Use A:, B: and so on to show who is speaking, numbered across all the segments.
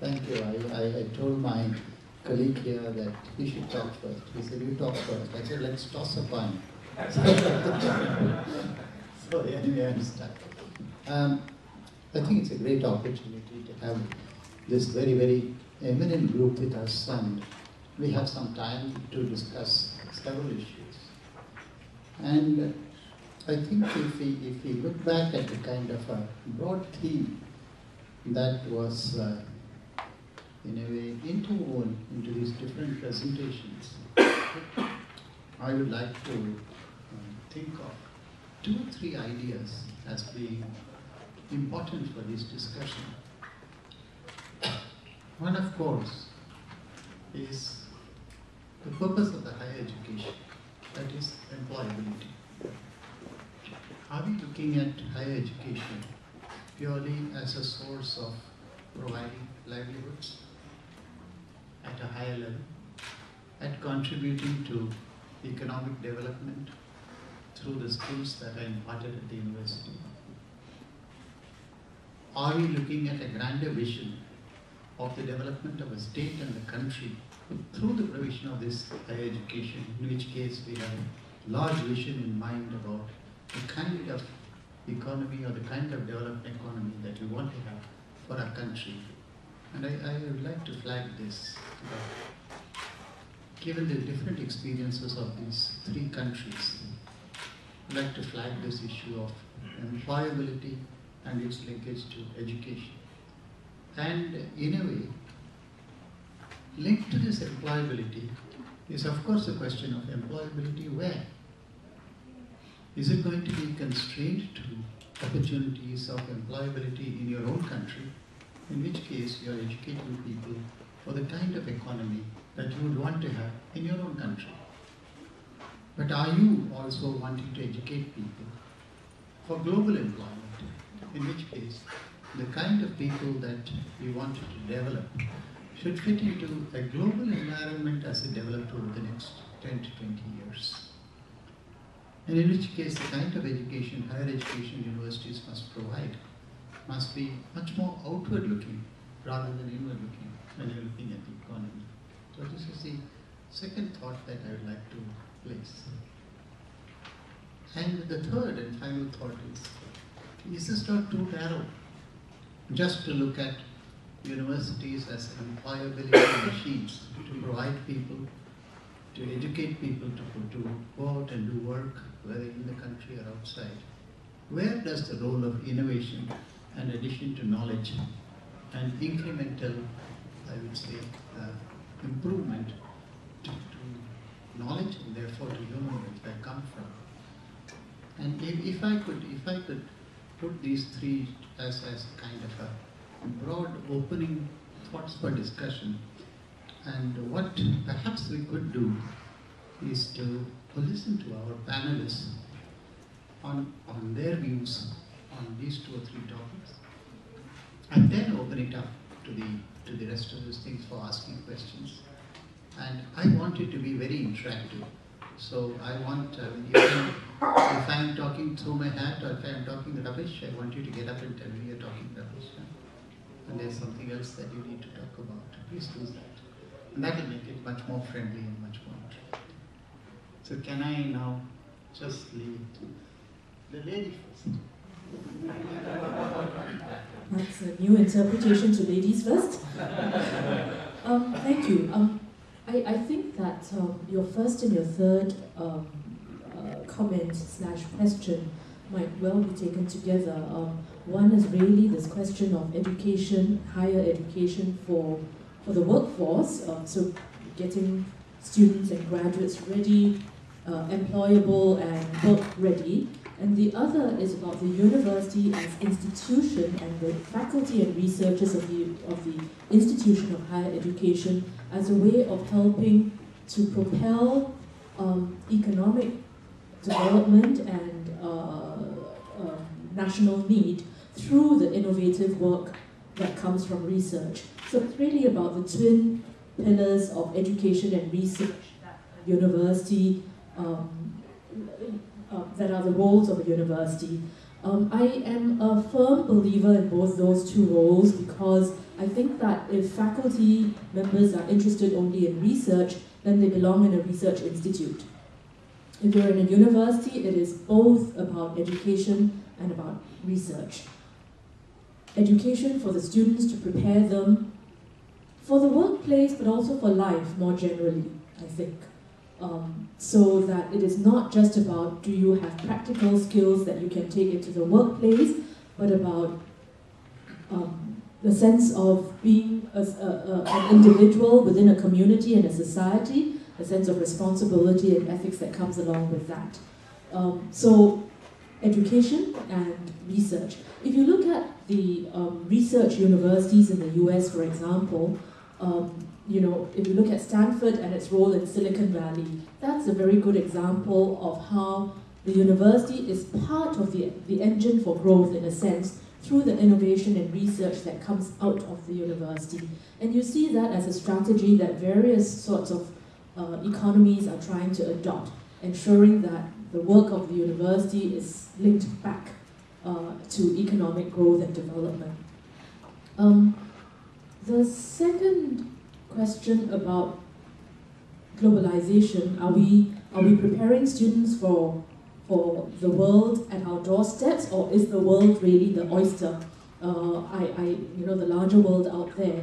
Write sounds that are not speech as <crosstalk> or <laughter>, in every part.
A: Thank you. I, I, I told my colleague here that he should talk first. He said, you talk first. I said, let's toss a coin. <laughs> so anyway, I understand. Um, I think it's a great opportunity to have this very, very eminent group with us and we have some time to discuss several issues. And I think if we, if we look back at the kind of a broad theme that was uh, in a way interwoven into these different presentations, <coughs> I would like to uh, think of two or three ideas as being important for this discussion. One, of course, is the purpose of the higher education, that is employability. Are we looking at higher education purely as a source of providing livelihoods at a higher level, at contributing to economic development through the skills that are imparted at the university? Are we looking at a grander vision of the development of a state and the country through the provision of this higher education, in which case we have a large vision in mind about the kind of economy or the kind of developed economy that we want to have for our country. And I, I would like to flag this. given the different experiences of these three countries, I'd like to flag this issue of employability and its linkage to education. And in a way, linked to this employability is of course a question of employability where? Is it going to be constrained to opportunities of employability in your own country, in which case you are educating people for the kind of economy that you would want to have in your own country? But are you also wanting to educate people for global employment, in which case the kind of people that you want to develop should fit into a global environment as it develops over the next 10 to 20 years. And in which case, the kind of education higher education universities must provide must be much more outward looking rather than inward looking when you're looking at the economy. So, this is the second thought that I would like to place. And the third and final thought is is this not too narrow? Just to look at universities as employability <coughs> machines to provide people, to educate people to, to go out and do work, whether in the country or outside. Where does the role of innovation and addition to knowledge and incremental, I would say, uh, improvement to, to, knowledge and therefore to human welfare come from? And if, if I could, if I could put these three as, as kind of a broad opening thoughts for discussion. And what perhaps we could do is to listen to our panelists on, on their views on these two or three topics, and then open it up to the, to the rest of those things for asking questions. And I want it to be very interactive. So I want, uh, if I'm talking through my hat or if I'm talking rubbish, I want you to get up and tell me you're talking rubbish and there's something else that you need to talk about, please do that. And that will make it much more friendly and much more interactive. So can I now just leave it to the lady first?
B: That's a new interpretation to ladies first. um, thank you. Um, I, I think that um, your first and your third um, uh, comment slash question might well be taken together. Um, one is really this question of education, higher education for, for the workforce, uh, so getting students and graduates ready, uh, employable and work ready. And the other is about the university as institution and the faculty and researchers of the, of the institution of higher education as a way of helping to propel um, economic development and uh, uh, national need through the innovative work that comes from research. So it's really about the twin pillars of education and research that university, um, uh, that are the roles of a university. Um, I am a firm believer in both those two roles because I think that if faculty members are interested only in research, then they belong in a research institute. If you're in a university, it is both about education and about research. Education for the students to prepare them for the workplace, but also for life more generally, I think. Um, so that it is not just about do you have practical skills that you can take into the workplace, but about um, the sense of being a, a, a, an individual within a community and a society, a sense of responsibility and ethics that comes along with that. Um, so, education and research. If you look at the um, research universities in the US, for example, um, you know, if you look at Stanford and its role in Silicon Valley, that's a very good example of how the university is part of the, the engine for growth in a sense through the innovation and research that comes out of the university. And you see that as a strategy that various sorts of uh, economies are trying to adopt, ensuring that the work of the university is linked back uh, to economic growth and development. Um, the second question about globalization, are we, are we preparing students for, for the world at our doorsteps, or is the world really the oyster, uh, I, I, you know, the larger world out there?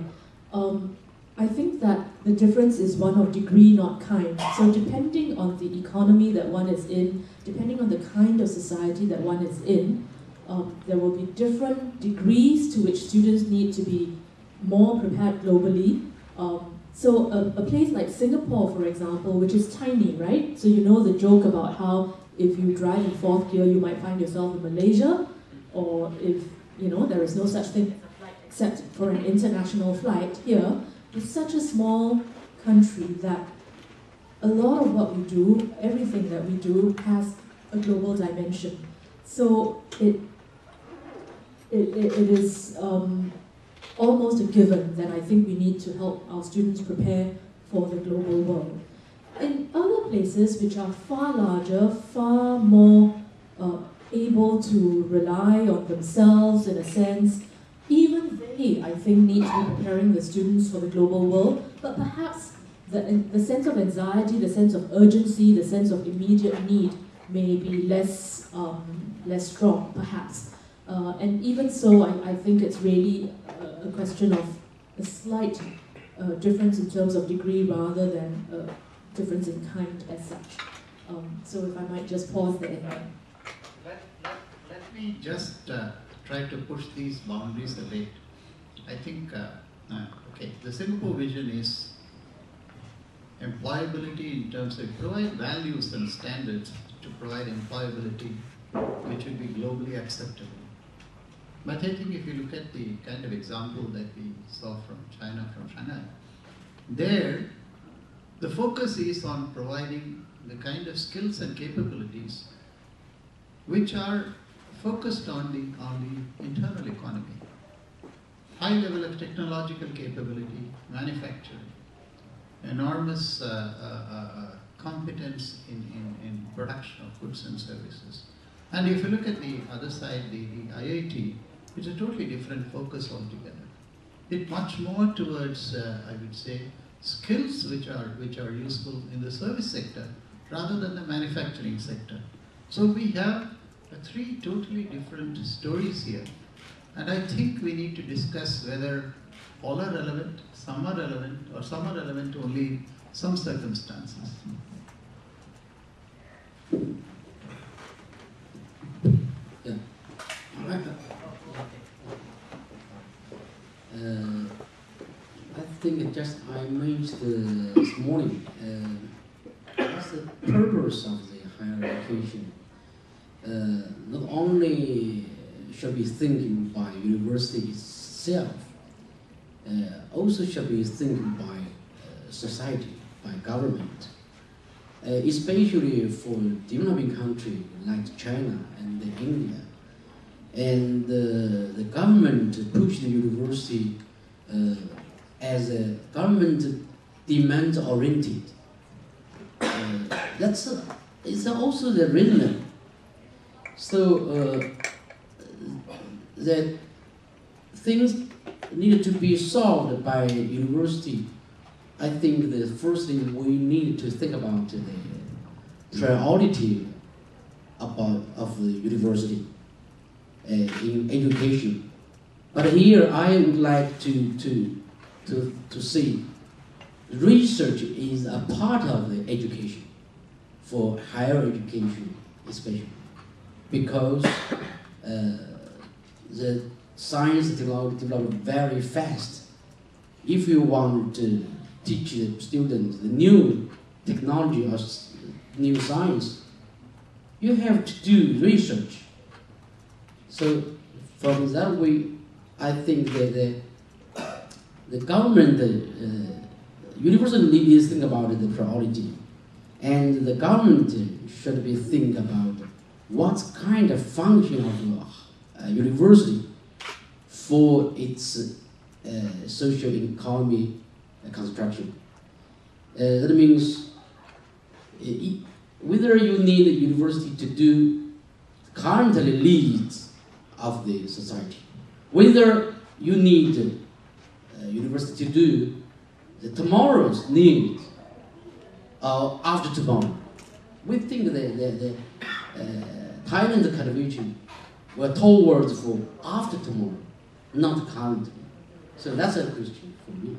B: Um, I think that the difference is one of degree, not kind. So depending on the economy that one is in, depending on the kind of society that one is in, um, there will be different degrees to which students need to be more prepared globally. Um, so a, a place like Singapore, for example, which is tiny, right? So you know the joke about how if you drive in fourth gear, you might find yourself in Malaysia, or if you know there is no such thing except for an international flight here it's such a small country that a lot of what we do, everything that we do, has a global dimension. So it it, it, it is um, almost a given that I think we need to help our students prepare for the global world. In other places which are far larger, far more uh, able to rely on themselves in a sense, even they, I think, need to be preparing the students for the global world, but perhaps the, the sense of anxiety, the sense of urgency, the sense of immediate need may be less, um, less strong, perhaps. Uh, and even so, I, I think it's really a, a question of a slight uh, difference in terms of degree rather than a difference in kind as such. Um, so if I might just pause there.
A: Let, let, let me just uh, try to push these boundaries a bit. I think, uh, uh, okay, the Singapore vision is employability in terms of provide values and standards to provide employability which will be globally acceptable. But I think if you look at the kind of example that we saw from China, from Shanghai, there the focus is on providing the kind of skills and capabilities which are focused on the, on the internal economy. High level of technological capability, manufacturing, enormous uh, uh, uh, competence in, in, in production of goods and services. And if you look at the other side, the, the IIT, it's a totally different focus altogether. It much more towards, uh, I would say, skills which are, which are useful in the service sector rather than the manufacturing sector. So we have three totally different stories here. And I think we need to discuss whether all are relevant, some are relevant, or some are relevant only in some circumstances.
C: Yeah. Uh, I think just I mentioned this morning, uh, what's the purpose of the higher education? Uh, not only should be thinking by university itself, uh, also should be thinking by uh, society, by government, uh, especially for developing country like China and India. And uh, the government push the university uh, as a government demand oriented. Uh, that's uh, it's also the reason. So that things need to be solved by university, I think the first thing we need to think about the priority about of the university uh, in education. But here I would like to to to to see research is a part of the education for higher education especially because uh, the science technology develop very fast. If you want to teach the students the new technology or new science, you have to do research. So from that way, I think that the, the government, uh, university needs think about the priority, and the government should be think about what kind of function of a university for its uh, social economy uh, construction. Uh, that means uh, whether you need a university to do currently needs of the society, whether you need a university to do the tomorrow's needs or after tomorrow. We think the, the, the uh, talent cultivation were towards for after tomorrow, not currently. So that's a question for me.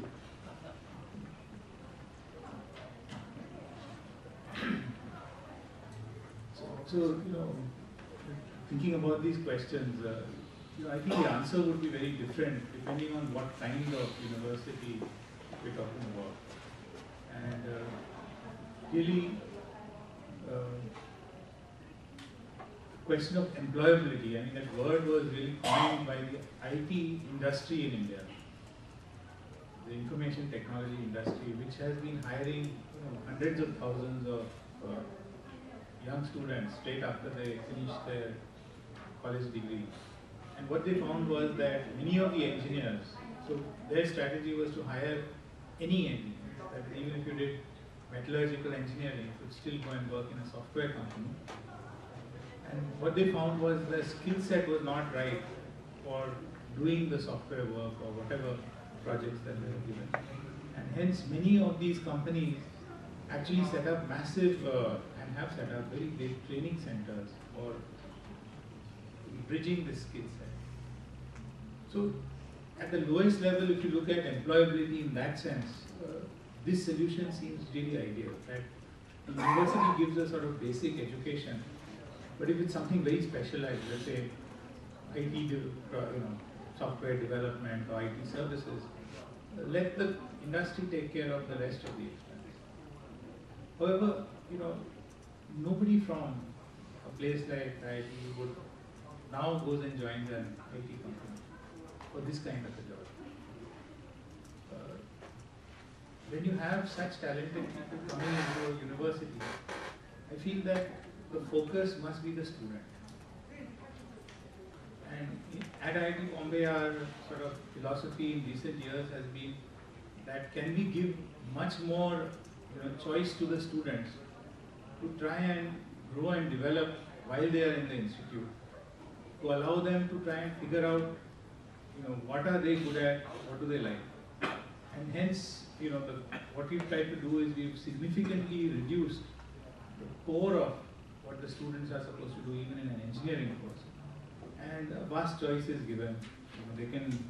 D: So, you know, thinking about these questions, uh, I think the answer would be very different depending on what kind of university we're talking about. And uh, really, uh, question of employability, I mean, that word was really coined by the IT industry in India, the information technology industry, which has been hiring you know, hundreds of thousands of uh, young students straight after they finish their college degree. And what they found was that many of the engineers, so their strategy was to hire any engineer. that even if you did metallurgical engineering, you could still go and work in a software company. And what they found was the skill set was not right for doing the software work or whatever projects that they were given. And hence, many of these companies actually set up massive uh, and have set up very big training centers for bridging the skill set. So, at the lowest level, if you look at employability in that sense, uh, this solution seems really ideal. That the university gives a sort of basic education, but if it's something very specialized, let's say IT, uh, you know, software development or IT services, uh, let the industry take care of the rest of the expense. However, you know, nobody from a place like IIT would now goes and joins an IT company for this kind of a job. Uh, when you have such talented people coming into a university, I feel that the focus must be the student. And at IIT Bombay, our sort of philosophy in recent years has been that can we give much more you know, choice to the students to try and grow and develop while they are in the institute, to allow them to try and figure out, you know, what are they good at, what do they like, and hence, you know, the, what we've tried to do is we've significantly reduced the core of what the students are supposed to do even in an engineering course, and a vast choice is given. You know, they can,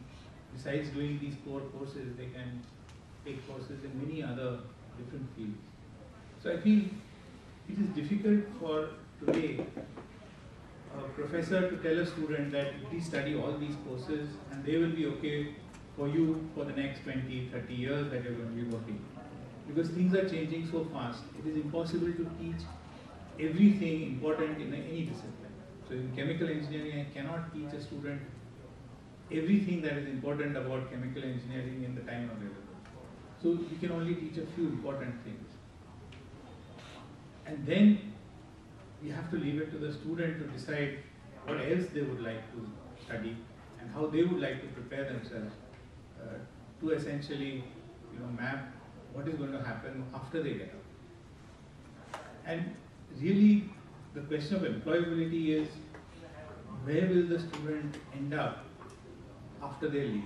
D: besides doing these core courses, they can take courses in many other different fields. So I feel it is difficult for today a professor to tell a student that please study all these courses and they will be okay for you for the next 20, 30 years that you're going to be working. Because things are changing so fast, it is impossible to teach everything important in any discipline. So in chemical engineering, I cannot teach a student everything that is important about chemical engineering in the time available. So you can only teach a few important things. And then we have to leave it to the student to decide what else they would like to study and how they would like to prepare themselves uh, to essentially, you know, map what is going to happen after they get out. And really, the question of employability is where will the student end up after they leave?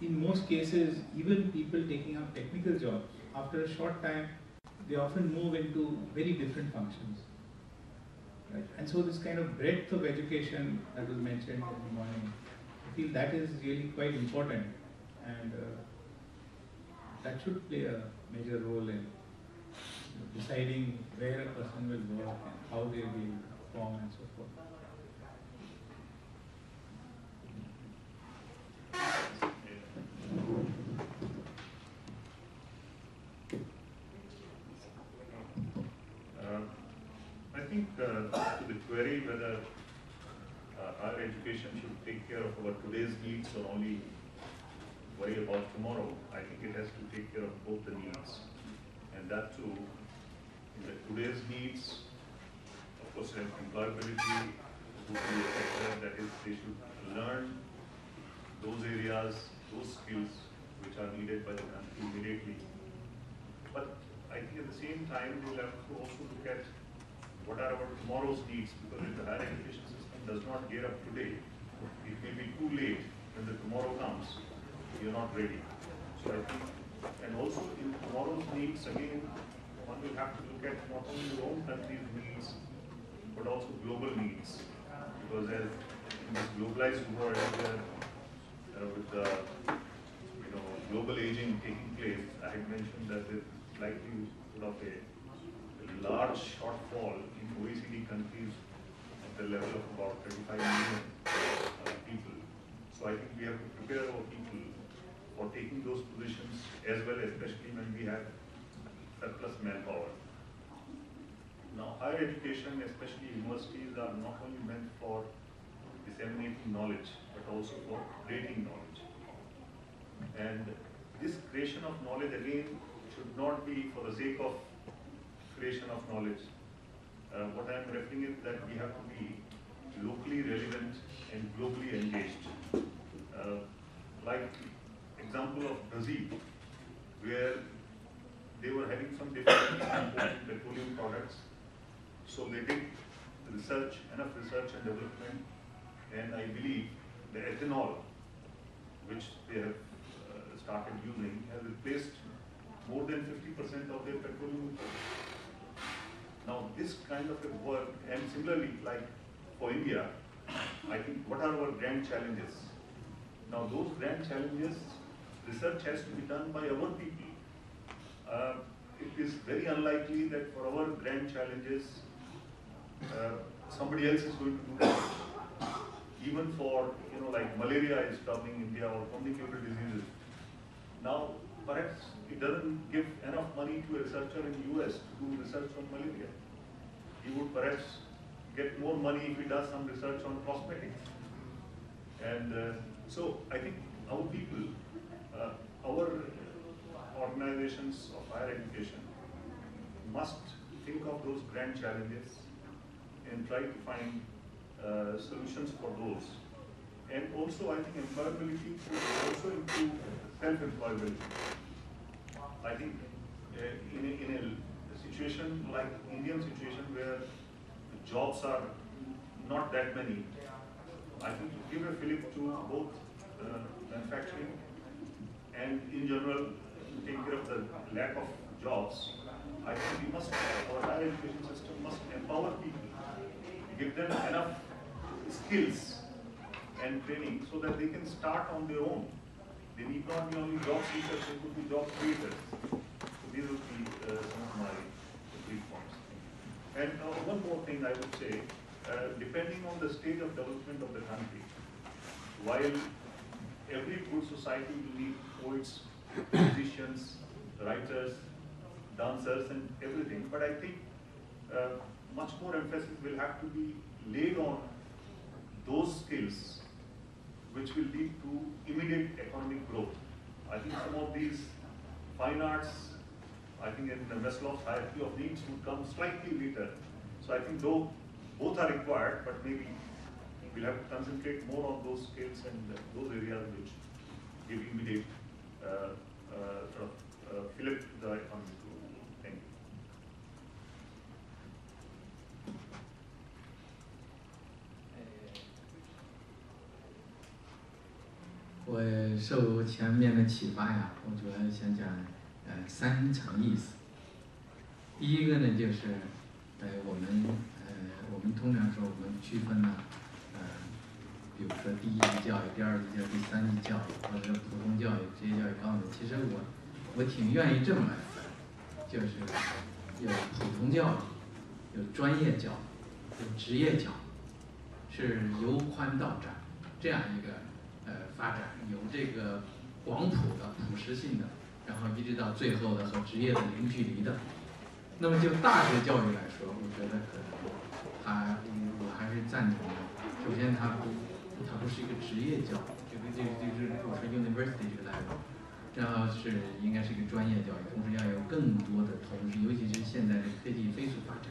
D: In most cases, even people taking up technical jobs, after a short time, they often move into very different functions. Right? And so this kind of breadth of education that was mentioned in the morning, I feel that is really quite important and uh, that should play a major role in you know, deciding where a person will work and how they will perform and so forth.
E: Uh, I think uh, to the query whether uh, higher education should take care of our today's needs or only worry about tomorrow, I think it has to take care of both the needs. And that too, today's needs, of course, em- employability would be a factor, that is, they should learn those areas, those skills which are needed by the country immediately. But I think at the same time, we'll have to also look at what are our tomorrow's needs, because if the higher education system does not gear up today, it may be too late when the tomorrow comes, you're not ready. So I think, and also in tomorrow's needs, again, one will have to look at not only your own country's needs, but also global needs. Because as in this globalized world, where, uh, with the, you know, global aging taking place, I had mentioned that there's likely sort of a a large shortfall OECD countries at the level of about 35 million uh, people. So I think we have to prepare our people for taking those positions as well, especially when we have surplus manpower. Now, higher education, especially universities, are not only meant for disseminating knowledge, but also for creating knowledge. And this creation of knowledge again should not be for the sake of creation of knowledge. Uh, what I am referring is that we have to be locally relevant and globally engaged. Uh, like example of Brazil, where they were having some difficulty importing petroleum products. So they did research, enough research and development, and I believe the ethanol, which they have uh, started using, has replaced more than fifty percent of their petroleum. Now, this kind of a work, and similarly, like for India, I think what are our grand challenges? Now, those grand challenges, research has to be done by our people. Uh, it is very unlikely that for our grand challenges, uh, somebody else is going to do that. Even for, you know, like malaria is troubling India or communicable diseases. Now, perhaps it doesn't give enough money to a researcher in the US to do research on malaria. He would perhaps get more money if he does some research on cosmetics. And uh, so I think our people, uh, our organizations of higher education must think of those grand challenges and try to find uh, solutions for those. And also, I think employability should also improve self-employability. I think uh, in, a, in a situation like Indian situation where the jobs are not that many, I think to give a fillip to both uh, manufacturing and in general take care of the lack of jobs, I think we must, our higher education system must empower people, give them enough skills and training so that they can start on their own. They need not be only job seekers, they could be job creators. So these would be uh, some of my brief points. And uh, one more thing I would say, uh, depending on the stage of development of the country, while every good society will need poets, musicians, writers, dancers and everything, but I think uh, much more emphasis will have to be laid on those skills which will lead to immediate economic growth. I think some of these fine arts, I think in the Maslow's hierarchy of needs would come slightly later. So I think though both are required, but maybe we'll have to concentrate more on those skills and those areas which give immediate uh, uh, sort of uh, fillip the economic
F: 我，受前面的启发呀，我主要想讲呃三层意思。第一个呢，就是呃我们呃我们通常说我们区分呢，呃，比如说第一级教育、第二级教育、第三级教育，或者是普通教育、职业教育、高等。其实我我挺愿意这么来分，就是有普通教育，有专业教育，有职业教育，是由宽到窄这样一个。发展由这个广谱的、普适性的，然后一直到最后的和职业的零距离的。那么就大学教育来说，我觉得可能它，我还是赞同的。首先，它不，它不是一个职业教育，这个这个就是我说 university 这个 level，然后是应该是一个专业教育，同时要有更多的同时，尤其是现在的科技飞速发展，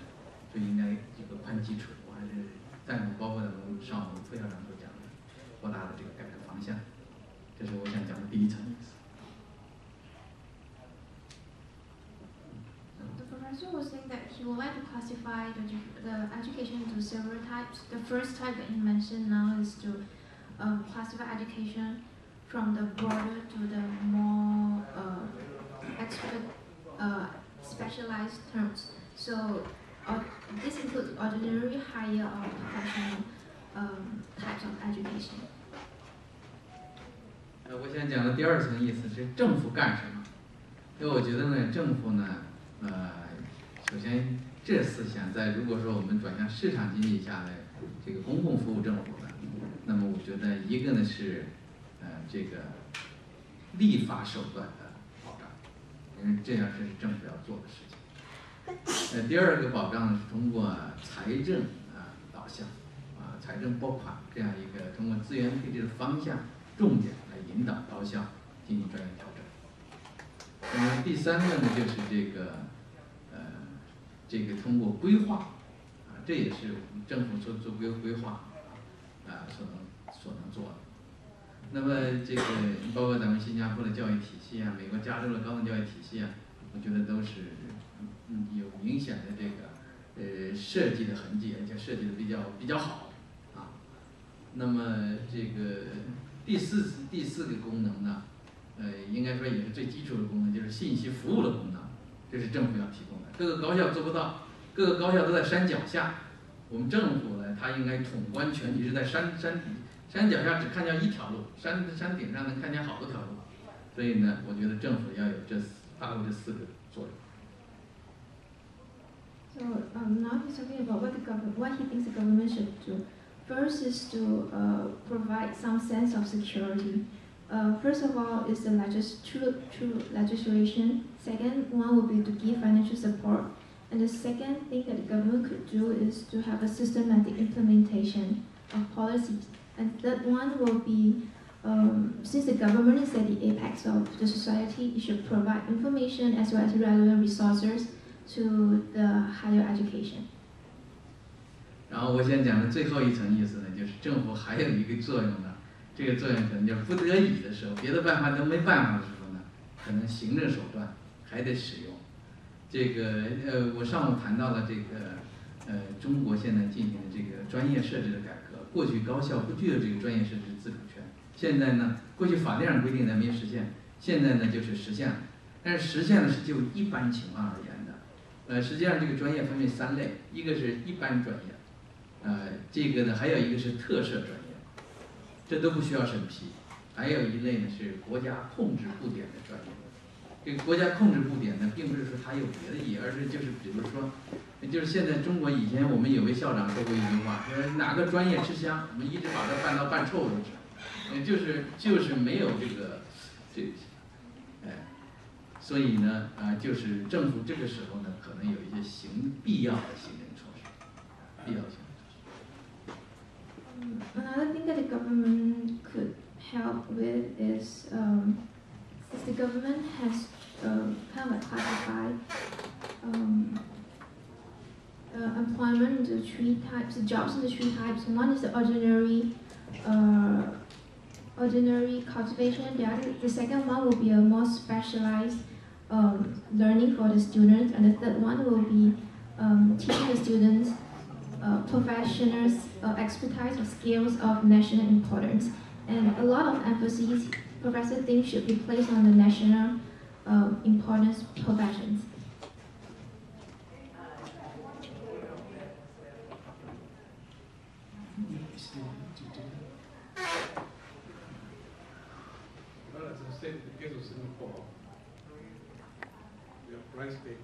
F: 就应该一个宽基础。我还是赞同，包括咱们上午副校长所讲的扩大的这个改革。方向，这是我想讲的第一层意思。
G: The professor was saying that he would like to classify the, the education into several types. The first type that he mentioned now is to um, classify education from the broader to the more uh, expert, uh, specialized terms. So uh, this includes ordinary, higher, or professional um, types of education.
F: 我想讲的第二层意思是政府干什么？因为我觉得呢，政府呢，呃，首先这思想在如果说我们转向市场经济下的这个公共服务政府呢，那么我觉得一个呢是呃这个立法手段的保障，因为这样是政府要做的事情。呃，第二个保障呢是通过财政啊导向啊财政拨款这样一个通过资源配置的方向重点。引导高校进行专业调整。那么第三个呢，就是这个，呃，这个通过规划，啊，这也是我们政府做做规规划，啊，所能所能做的。那么这个包括咱们新加坡的教育体系啊，美国加州的高等教育体系啊，我觉得都是嗯有明显的这个呃设计的痕迹，而且设计的比较比较好，啊，那么这个。第四第四个功能呢，呃，应该说也是最基础的功能，就是信息服务的功能，这是政府要提供的。各个高校做不到，各个高校都在山脚下，我们政府呢，它应该统观全局，是在山山底山脚下只看见一条路，山山顶上能看见好多条路，所以呢，我觉得政府要有这发挥这四个作用。
G: So um, now he's talking about what the government, what he thinks the government should do. First is to uh, provide some sense of security. Uh, first of all, is the legis true, true legislation. Second one would be to give financial support. And the second thing that the government could do is to have a systematic implementation of policies. And third one will be, um, since the government is at the apex of the society, it should provide information as well as relevant resources to the higher education.
F: 然后我想讲的最后一层意思呢，就是政府还有一个作用呢，这个作用可能就不得已的时候，别的办法都没办法的时候呢，可能行政手段还得使用。这个呃，我上午谈到了这个呃，中国现在进行的这个专业设置的改革，过去高校不具有这个专业设置自主权，现在呢，过去法律上规定咱没实现，现在呢就是实现了，但是实现了是就一般情况而言的，呃，实际上这个专业分为三类，一个是一般专业。呃，这个呢，还有一个是特色专业，这都不需要审批。还有一类呢是国家控制布点的专业。这个国家控制布点呢，并不是说它有别的意义，而是就是比如说，就是现在中国以前我们有位校长说过一句话，说哪个专业吃香，我们一直把它办到办臭为止。嗯，就是就是没有这个这，哎，所以呢，啊，就是政府这个时候呢，可能有一些行必要的行政措施，必要性。
G: Another thing that the government could help with is um, since the government has um, kind of classified um, uh, employment into three types, jobs into three types. One is the ordinary, uh, ordinary cultivation. The other, the second one will be a more specialized um, learning for the students, and the third one will be um, teaching the students uh, professionals' uh, expertise or skills of national importance. And a lot of emphasis Professor think should be placed on the national um, importance professions?
H: Well, as I said, in the case of Singapore, we are price takers.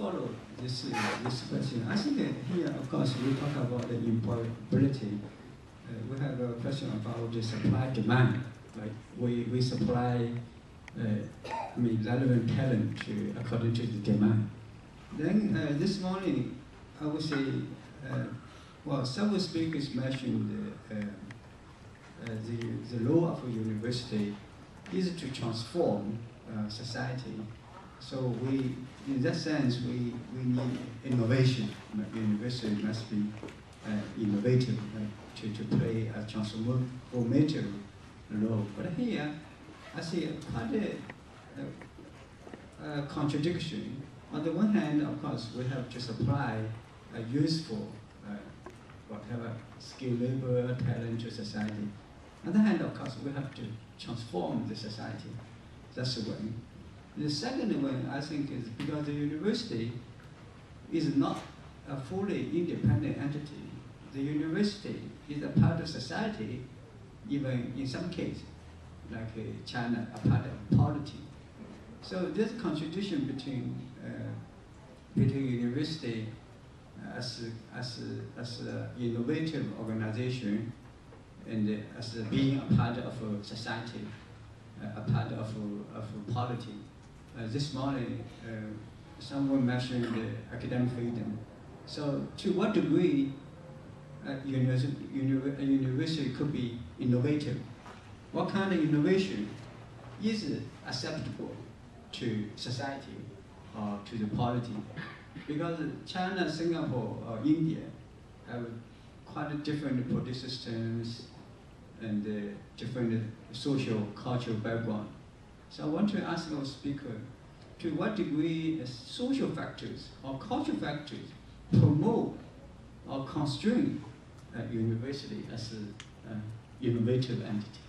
I: Follow this, uh, this question. I think that here, of course, we talk about the employability. Uh, we have a question about the supply demand. Like we, we supply, uh, I mean, relevant talent to according to the demand. Then uh, this morning, I would say, uh, well, several speakers mentioned uh, uh, the, the role of a university is to transform uh, society so we, in that sense, we, we need innovation. University must be uh, innovative uh, to, to play a transformative role. But here, I see quite a, a, a contradiction. On the one hand, of course, we have to supply a useful, uh, whatever, skilled labor, talent to society. On the other hand, of course, we have to transform the society. That's the one. The second one, I think, is because the university is not a fully independent entity. The university is a part of society, even in some cases, like uh, China, a part of polity. So there's a contradiction between uh, between university as as as an innovative organization and as being a part of society, a part of of polity. Uh, this morning, uh, someone mentioned the academic freedom. So, to what degree uh, university, university could be innovative? What kind of innovation is acceptable to society or to the polity? Because China, Singapore, or India have quite different political systems and uh, different social, cultural background. So I want to ask our speaker, to what degree social factors or cultural factors promote or constrain a university as an innovative entity?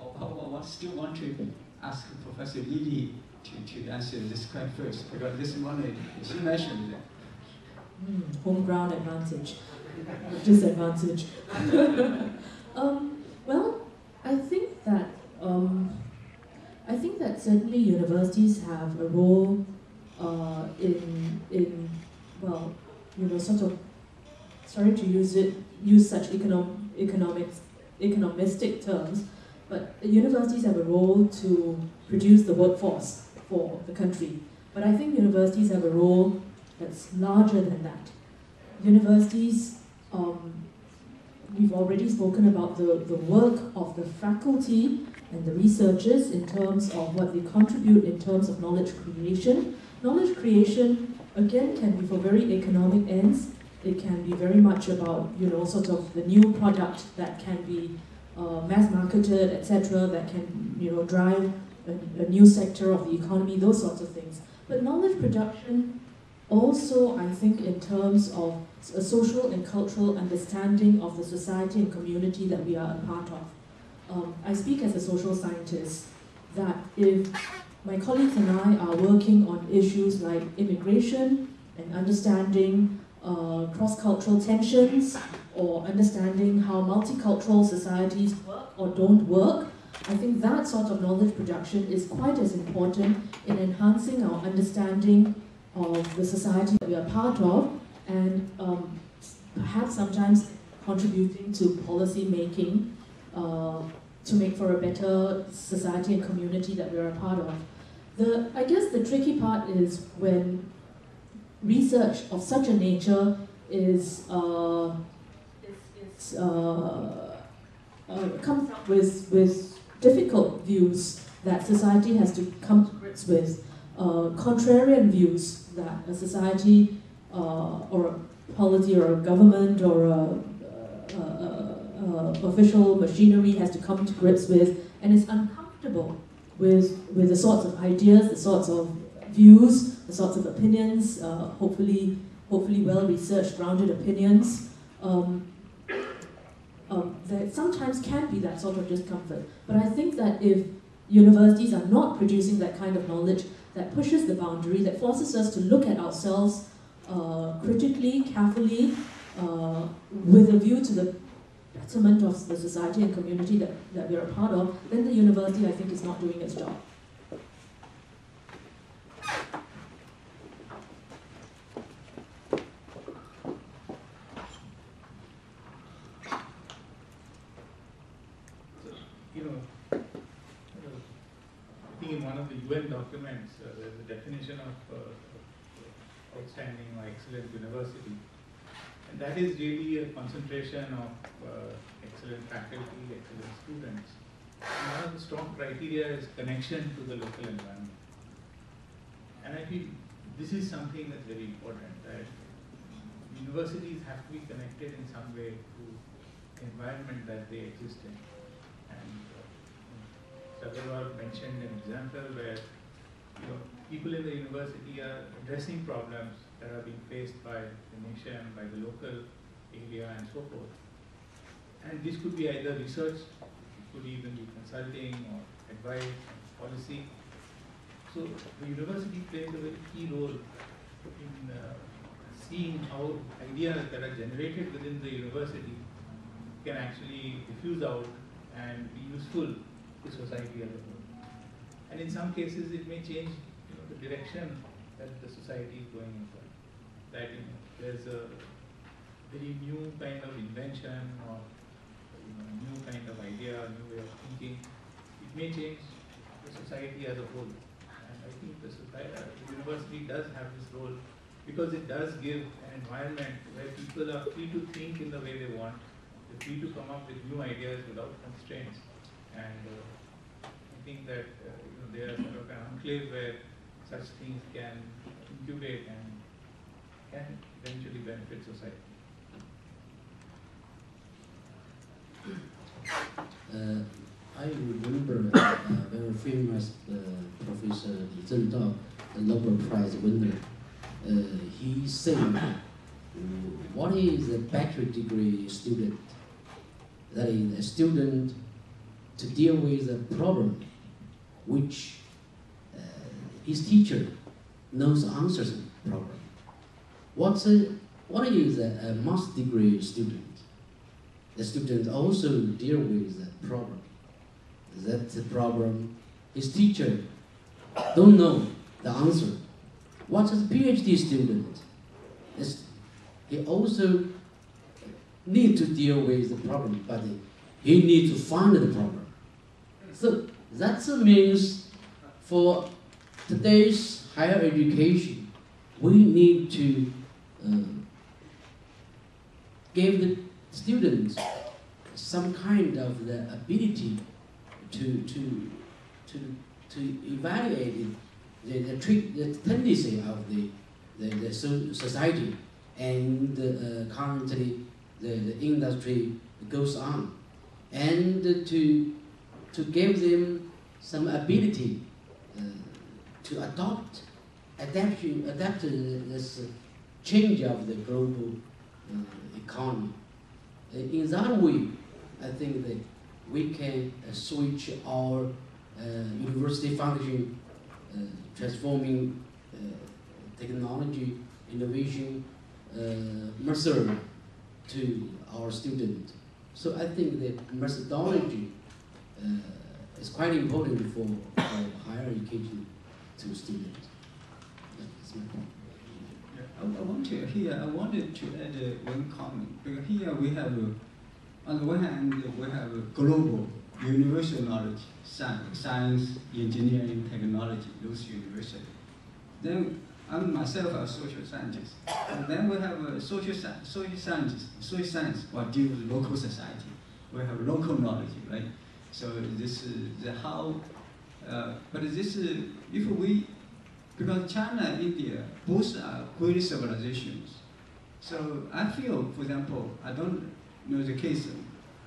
I: Or still want to ask Professor Lily to, to answer this question first, because this morning she mentioned that.
B: Mm, home ground advantage, <laughs> disadvantage. <laughs> um, well, I think that um, I think that certainly universities have a role uh, in in well, you know, sort of sorry to use it use such econom, economics economistic terms, but universities have a role to produce the workforce for the country. But I think universities have a role that's larger than that. Universities, um, we've already spoken about the, the work of the faculty and the researchers in terms of what they contribute in terms of knowledge creation. Knowledge creation, again, can be for very economic ends. It can be very much about, you know, sort of the new product that can be uh, mass marketed, etc., that can, you know, drive a, a new sector of the economy, those sorts of things. But knowledge production also, I think, in terms of a social and cultural understanding of the society and community that we are a part of. Um, I speak as a social scientist that if my colleagues and I are working on issues like immigration and understanding uh, cross-cultural tensions or understanding how multicultural societies work or don't work, I think that sort of knowledge production is quite as important in enhancing our understanding of the society that we are part of and um, perhaps sometimes contributing to policy making uh, to make for a better society and community that we're a part of. The, I guess the tricky part is when research of such a nature is, uh, is, uh, uh, comes up with, with difficult views that society has to come to grips with, uh, contrarian views that a society uh, or a polity or a government or a, a, a, a official machinery has to come to grips with, and is uncomfortable with, with the sorts of ideas, the sorts of views, the sorts of opinions, uh, hopefully, hopefully well researched, grounded opinions. Um, um, there sometimes can be that sort of discomfort. But I think that if universities are not producing that kind of knowledge that pushes the boundary, that forces us to look at ourselves uh, critically, carefully, uh, with a view to the betterment of the society and community that, that we're a part of, then the university, I think, is not doing its job.
D: you know, I think in one of the UN documents, uh, there's a definition of outstanding or excellent university. And that is really a concentration of uh, excellent faculty, excellent students. And one of the strong criteria is connection to the local environment. And I feel this is something that's very important, that universities have to be connected in some way to the environment that they exist in. And uh, mentioned an example where you know, people in the university are addressing problems that are being faced by the nation, by the local area and so forth. And this could be either research, it could even be consulting or advice, or policy. So the university plays a very key role in uh, seeing how ideas that are generated within the university can actually diffuse out and be useful to society as a whole. And in some cases, it may change you know, the direction that the society is going in. That there's a very new kind of invention or you know, new kind of idea, new way of thinking. It may change the society as a whole. And I think the, society, the university does have this role because it does give an environment where people are free to think in the way they want, they're free to come up with new ideas without constraints. And uh, I think that uh, you know, they are sort of an enclave where such things can incubate and can eventually benefit society.
C: Uh, I remember a very famous uh, Professor Li Zhengdao, the Nobel Prize winner. Uh, he said, what is a bachelor degree student? That is a student to deal with a problem which uh, his teacher knows answers the problem. What's a, what is a, a master degree student? The student also deal with the problem. That the problem his teacher don't know the answer, What is a PhD student? Is he also need to deal with the problem, but he need to find the problem. So that means for today's higher education, we need to uh, give the students some kind of the ability to to to to evaluate the the, the tendency of the the, the society. And uh, currently the, the industry goes on. And to to give them some ability uh, to adopt adaptation adapt this change of the global uh, economy. Uh, In that way, I think that we can uh, switch our uh, university function, transforming technology, innovation, method to our student. So I think that methodology uh, is quite important for, for higher education to students. That's my point.
I: I, want to here. I wanted to add uh, one comment because here we have, uh, on the one hand, we have uh, global, universal knowledge, science, science, engineering, technology, those universities. Then I'm myself a social scientist, and then we have a social sci- social scientist, social science, what deal with local society. We have local knowledge, right? So this is the how, uh, but this is if we because China and India both are great civilizations. So I feel, for example, I don't know the case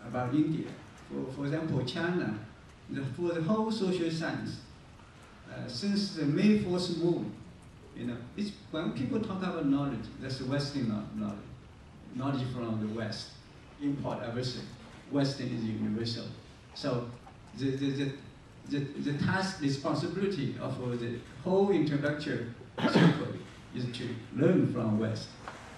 I: about India. For, for example, China, the, for the whole social science, uh, since the May 4th movement, you know, it's, when people talk about knowledge, that's the Western kno- knowledge, knowledge from the West, import everything. Western is universal. So the, the, the, the, the task responsibility of uh, the whole intellectual circle is to learn from West,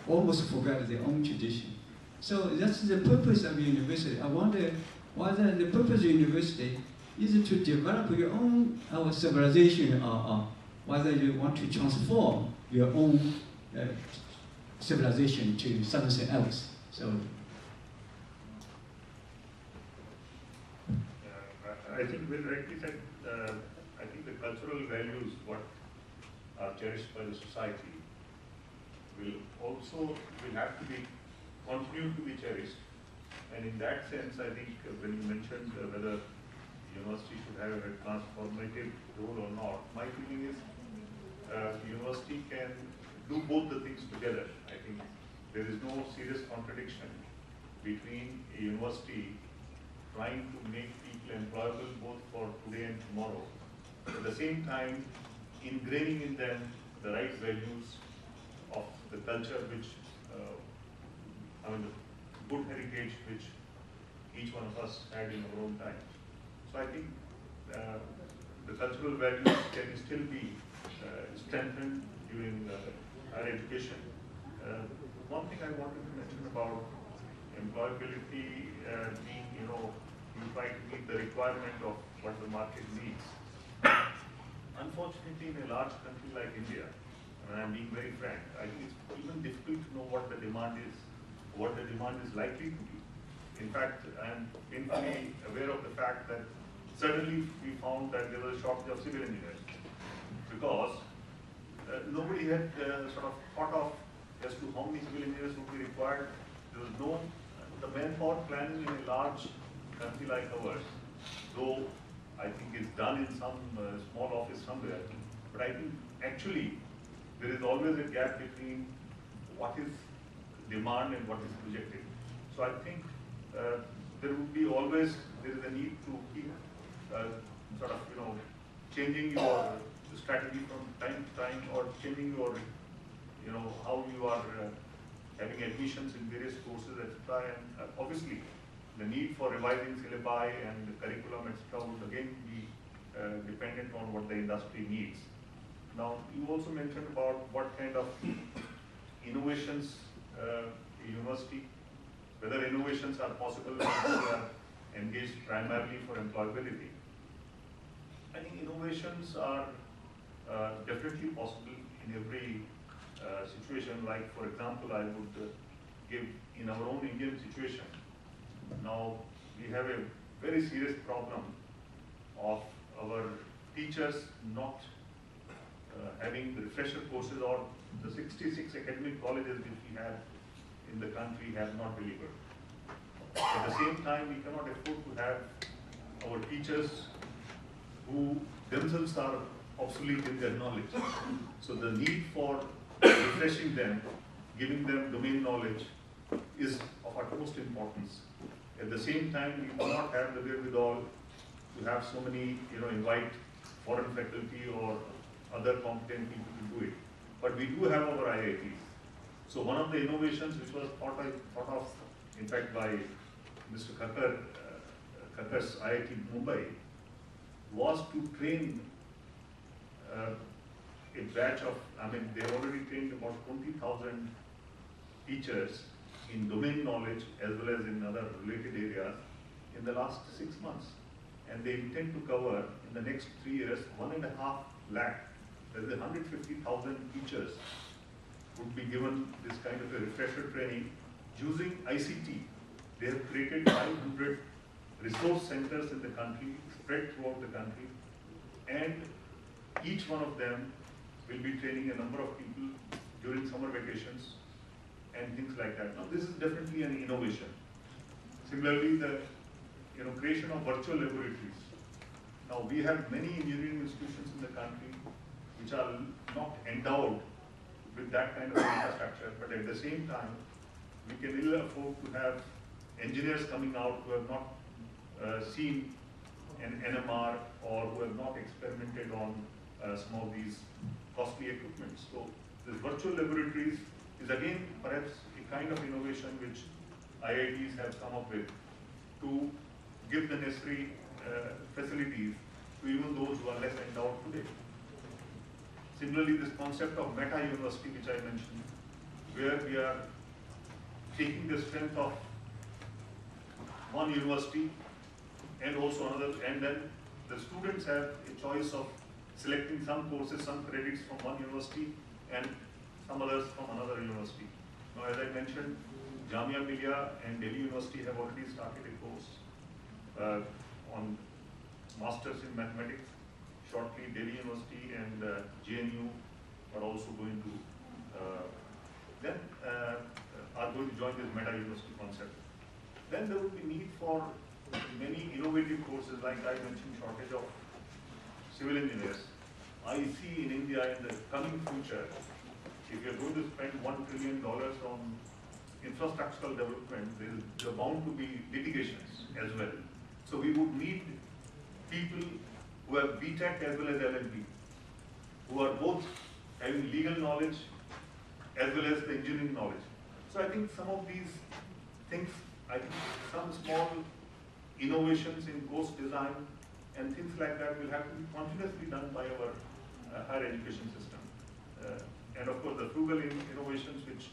I: almost forget their own tradition. So that's the purpose of university. I wonder whether the purpose of university is to develop your own our civilization or, or whether you want to transform your own uh, civilization to something else. So
E: Uh, I think Will rightly said, uh, I think the cultural values, what are cherished by the society, will also, will have to be, continue to be cherished. And in that sense, I think uh, when you mentioned uh, whether university should have a transformative role or not, my feeling is, uh, university can do both the things together. I think there is no serious contradiction between a university trying to make people employable both for today and tomorrow. At the same time, ingraining in them the right values of the culture which, uh, I mean, the good heritage which each one of us had in our own time. So I think uh, the cultural values can still be uh, strengthened during uh, higher education. Uh, one thing I wanted to mention about employability uh, being, you know, try to meet the requirement of what the market needs. Unfortunately, in a large country like India, and I'm being very frank, I think it's even difficult to know what the demand is, what the demand is likely to be. In fact, I'm painfully aware of the fact that suddenly we found that there was a shortage of civil engineers because uh, nobody had uh, sort of thought of as to how many civil engineers would be required. There was no, the manpower planning in a large country like ours, though I think it's done in some uh, small office somewhere, but I think actually there is always a gap between what is demand and what is projected. So I think uh, there would be always, there is a need to keep uh, sort of, you know, changing your strategy from time to time or changing your, you know, how you are uh, having admissions in various courses, etc. And uh, obviously, the need for revising syllabi and the curriculum, etc. would again be uh, dependent on what the industry needs. Now, you also mentioned about what kind of innovations uh, university, whether innovations are possible when people are engaged primarily for employability. I think innovations are uh, definitely possible in every uh, situation. Like, for example, I would give in our own Indian situation. Now, we have a very serious problem of our teachers not uh, having the refresher courses or the 66 academic colleges which we have in the country have not delivered. At the same time, we cannot afford to have our teachers who themselves are obsolete in their knowledge. So the need for refreshing them, giving them domain knowledge is of utmost importance. At the same time, we do not have the wherewithal to have so many, you know, invite foreign faculty or other competent people to do it. But we do have our IITs. So one of the innovations which was thought, of, thought of, in fact, by Mr. Khakhar, uh, IIT Mumbai, was to train uh, a batch of, I mean, they already trained about 20,000 teachers in domain knowledge as well as in other related areas in the last six months. And they intend to cover in the next three years one and a half lakh, that is 150,000 teachers would be given this kind of a refresher training using ICT. They have created 500 resource centers in the country, spread throughout the country, and each one of them will be training a number of people during summer vacations and things like that. Now, this is definitely an innovation. Similarly, the you know, creation of virtual laboratories. Now, we have many engineering institutions in the country which are not endowed with that kind of <coughs> infrastructure, but at the same time, we can ill afford to have engineers coming out who have not uh, seen an NMR or who have not experimented on uh, some of these costly equipment. So this virtual laboratories is again perhaps a kind of innovation which IITs have come up with to give the necessary uh, facilities to even those who are less endowed today. Similarly, this concept of meta university, which I mentioned, where we are taking the strength of one university and also another, and then the students have a choice of selecting some courses, some credits from one university and some others from another university. Now, as I mentioned, Jamia Millia and Delhi University have already started a course uh, on Masters in Mathematics. Shortly, Delhi University and uh, JNU are also going to uh, then uh, are going to join this Meta University concept. Then there will be need for many innovative courses, like I mentioned, shortage of civil engineers. I see in India in the coming future, if you're going to spend one trillion dollars on infrastructural development, there are bound to be litigations as well. So we would need people who have BTech as well as LLB, who are both having legal knowledge as well as the engineering knowledge. So I think some of these things, I think some small innovations in course design and things like that will have to be continuously done by our uh, higher education system. And of course, the frugal in innovations, which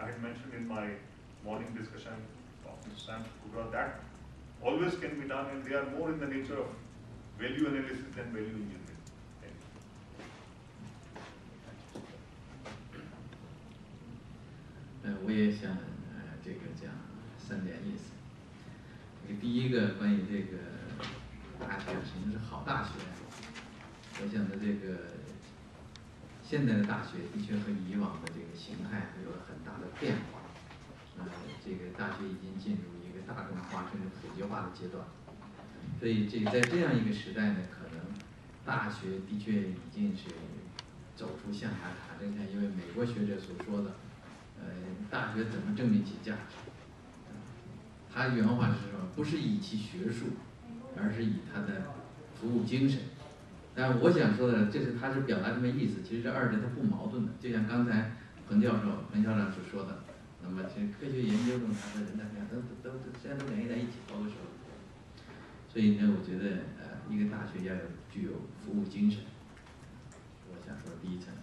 E: I had mentioned in my morning discussion of Mr. Sam Kudra, that always can be done, and they are more in the nature of value analysis than value engineering.
F: 现在的大学的确和以往的这个形态有了很大的变化。呃，这个大学已经进入一个大众化甚至普及化的阶段。所以这在这样一个时代呢，可能大学的确已经是走出象牙塔。正像一位美国学者所说的，呃，大学怎么证明其价值？他原话是说，不是以其学术，而是以他的服务精神。但我想说的，这是他是表达什么意思？其实这二者它不矛盾的。就像刚才彭教授、彭校长所说的，那么其实科学研究中，它的人的两都都都实际上都联系在一起，包括手。所以呢，我觉得呃，一个大学要有具有服务精神。我想说第一层。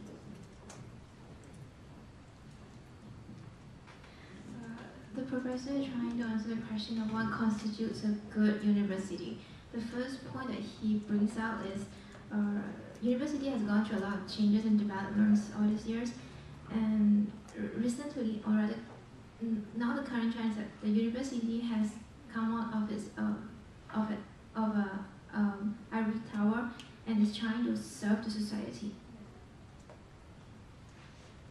G: The professor is trying to answer the question of what constitutes a good university. The first point that he brings out is uh, university has gone through a lot of changes and developments all these years, and r- recently, or rather, n- now the current trend is that the university has come out of its uh, of it of a um, ivory tower and is trying to serve the society.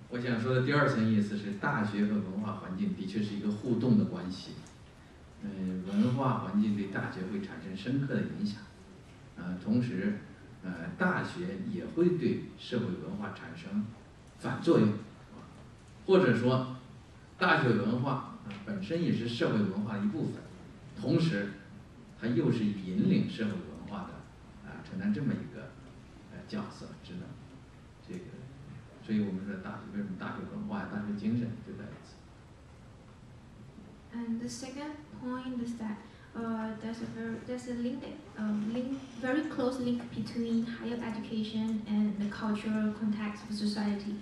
F: 我想说的第二层意思是，大学和文化环境的确是一个互动的关系。嗯，文化环境对大学会产生深刻的影响，呃，同时， 呃，大学也会对社会文化产生反作用，或者说，大学文化本身也是社会文化的一部分，同时，它又是引领社会文化的啊承担这么一个呃角色职能，这个，所以我们说大学为什么大学文化、大学精神就在此。
G: And the second point is that uh, there's a very, there's a link, that, um, link very close link between higher education and the cultural context of society.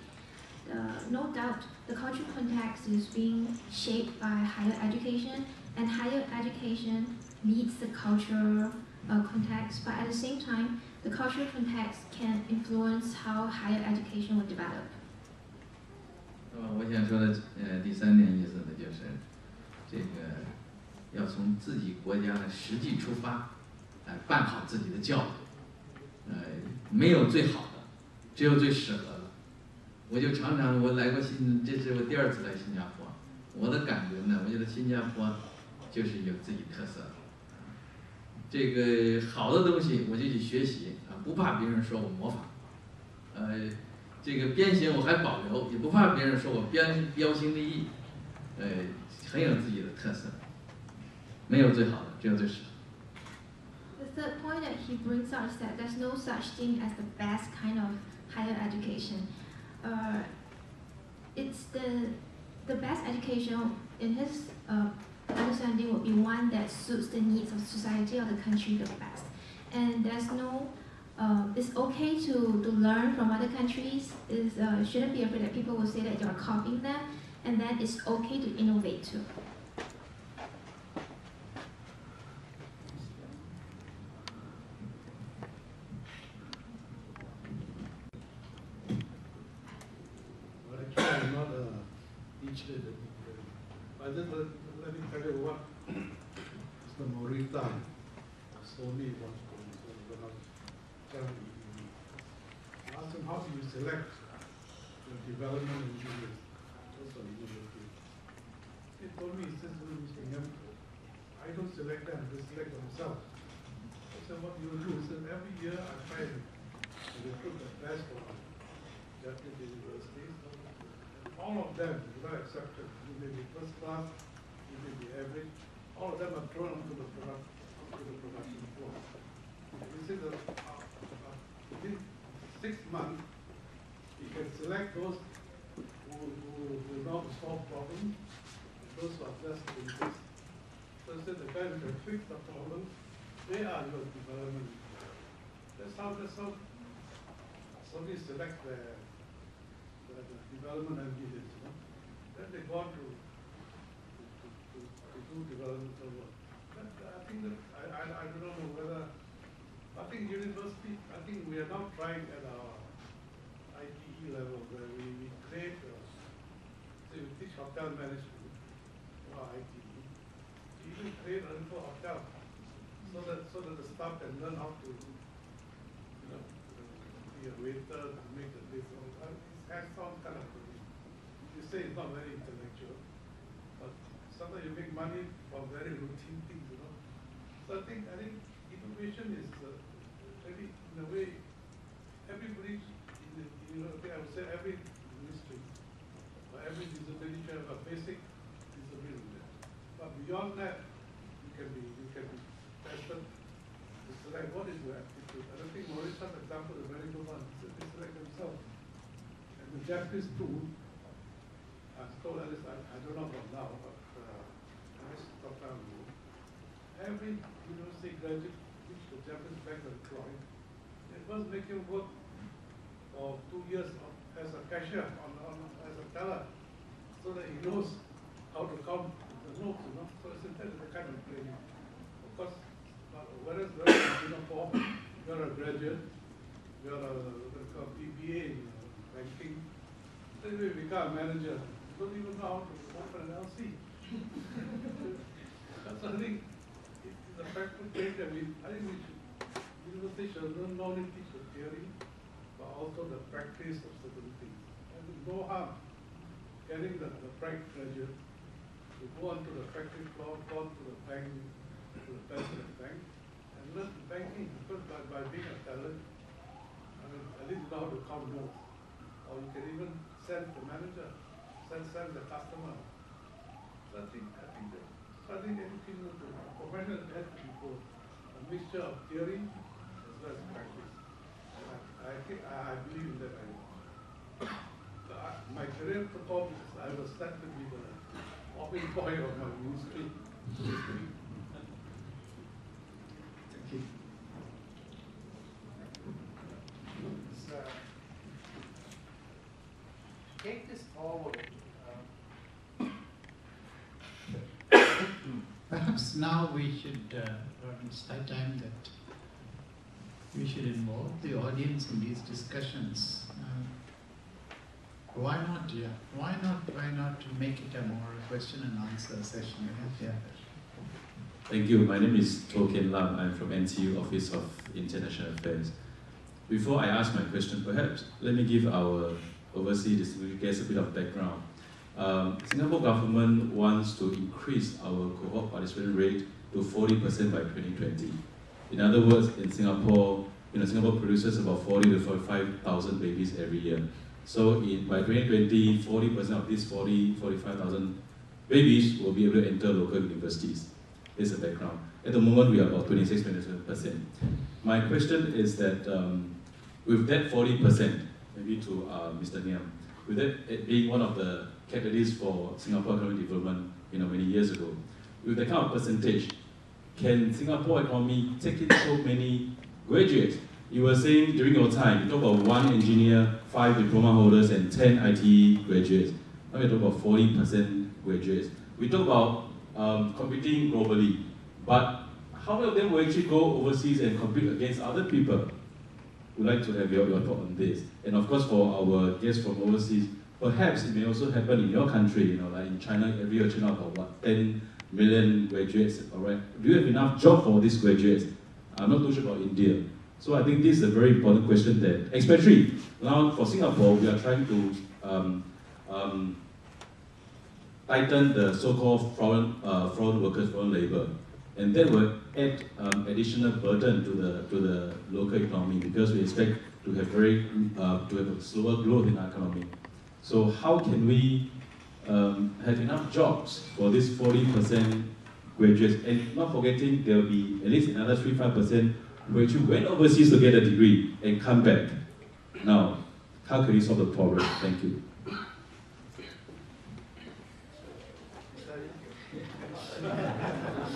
G: Uh, no doubt, the cultural context is being shaped by higher education, and higher education leads the cultural uh, context. But at the same time, the cultural context can influence how higher education will develop.
F: 呃，我想说的呃第三点意思呢，就是这个 要从自己国家的实际出发，来办好自己的教育。呃，没有最好的，只有最适合的。我就常常我来过新，这是我第二次来新加坡，我的感觉呢，我觉得新加坡就是有自己特色的。这个好的东西我就去学习啊，不怕别人说我模仿，呃。这个边形我还保留，也不怕别人说我标标新立异，呃，很有自己的特色。没有最好的，只有最适合。
G: The third point that he brings out is that there's no such thing as the best kind of higher education. Uh, it's the the best education in his uh, understanding would be one that suits the needs of society or the country the best. And there's no uh, it's okay to, to learn from other countries. Is uh, shouldn't be afraid that people will say that you are copying them, and then it's okay to innovate too.
H: I was telling him. I asked him, how do you select the development engineers? Are university. He told me, says, "Well, Mr. I don't select them, they select themselves. I said, what do you do? He said, every year I try to recruit the best from Japanese universities. All of them, without exception, you may be first class, you may be average, all of them are thrown onto the product, onto the production floor. This is a, within six months, you can select those who, who, who know solve problems, those who are just interest. So instead, the guys who can fix the problem, they are your development. That's how, that's how somebody select the, the, the development engineers, you know. Then they go on to, to, to, to do developmental work. But I think that, I, I, I do not know whether, I think university, I think we are now trying at our ITE level where we, we create, uh, say we teach hotel management for our ITE. We even create a little hotel so that, so that the staff can learn how to, you know, be a waiter, to make the dish, all thing. You say it's not very intellectual, but sometimes you make money from very routine things, you know. So I think, I think innovation is uh, very, in a way, everybody, you know, okay, I would say every ministry, or every disability should have a basic disability. But beyond that, you can be, you can be tested to select what is your aptitude. I think Mauritius example is a very good one. So They select themselves. And the Japanese too, I was told at I, don't know about now, but uh, I. Every university graduate which the Japanese bank employ, they first make him work for two years as a cashier, on, on, as a teller, so that he knows how to count the notes, you know. So it's the kind of training. Of course, uh, whereas in Singapore, you're a graduate, you are a, they call BBA in uh, banking, then you become a manager, don't even know how to open an LC. That's I think, it is a practical thing that we, I think we should, university should not only teach the theory, but also the practice of certain things. And no harm getting the, the right graduate to go onto the factory floor, go onto the bank, to the president bank, and learn banking, because by, by being a talent, I mean, at least you know how to count notes. Or you can even send the manager, send, send the customer. Think, I think that, I think education, is a- professional has both, a mixture of theory as well as practice. I, I think, I, believe in that I, my career because I was set to be the office boy of my ministry.
I: Thank you.
J: So, take this forward.
A: Perhaps now we should, uh, it's high time that we should involve the audience in these discussions. Um, Why not, yeah, why not, why not to make it a more question and answer session, yeah.
K: Thank you. My name is To Ken Lam. I'm from NTU Office of International Affairs. Before I ask my question, perhaps let me give our overseas distinguished gets a bit of background. Um, Singapore government wants to increase our cohort participation rate to 40% by 2020. In other words, in Singapore, you know, Singapore produces about 40 to 45,000 babies every year. So in, by 2020, 40% of these 40, 45,000 babies will be able to enter local universities. This is the background. At the moment, we are about 26, 27%. My question is that um, with that 40%, maybe to uh, Mr. Ngiam, with that being one of the catalysts for Singapore economic development, you know, many years ago, with that kind of percentage, can Singapore economy take in so many graduates? You were saying during your time, you talk about one engineer, five diploma holders, and 10 IT graduates. Now we talk about 40% graduates. We talk about um, competing globally, but how many of them will actually go overseas and compete against other people? Would like to have your, your thought on this. And of course, for our guests from overseas, perhaps it may also happen in your country. You know, like in China, every year China about what 10 million graduates. All right, do you have enough job for these graduates? I'm not too sure about India. So I think this is a very important question that, especially now for Singapore, we are trying to um, um, tighten the so-called foreign uh, foreign workers, foreign labor, and that will add um, additional burden to the to the local economy because we expect to have very uh, to have a slower growth in our economy. So how can we um, have enough jobs for this 40% graduates, and not forgetting there will be at least another 3-5% who went overseas to get a degree and come back. Now, how can we solve the problem? Thank you. <laughs>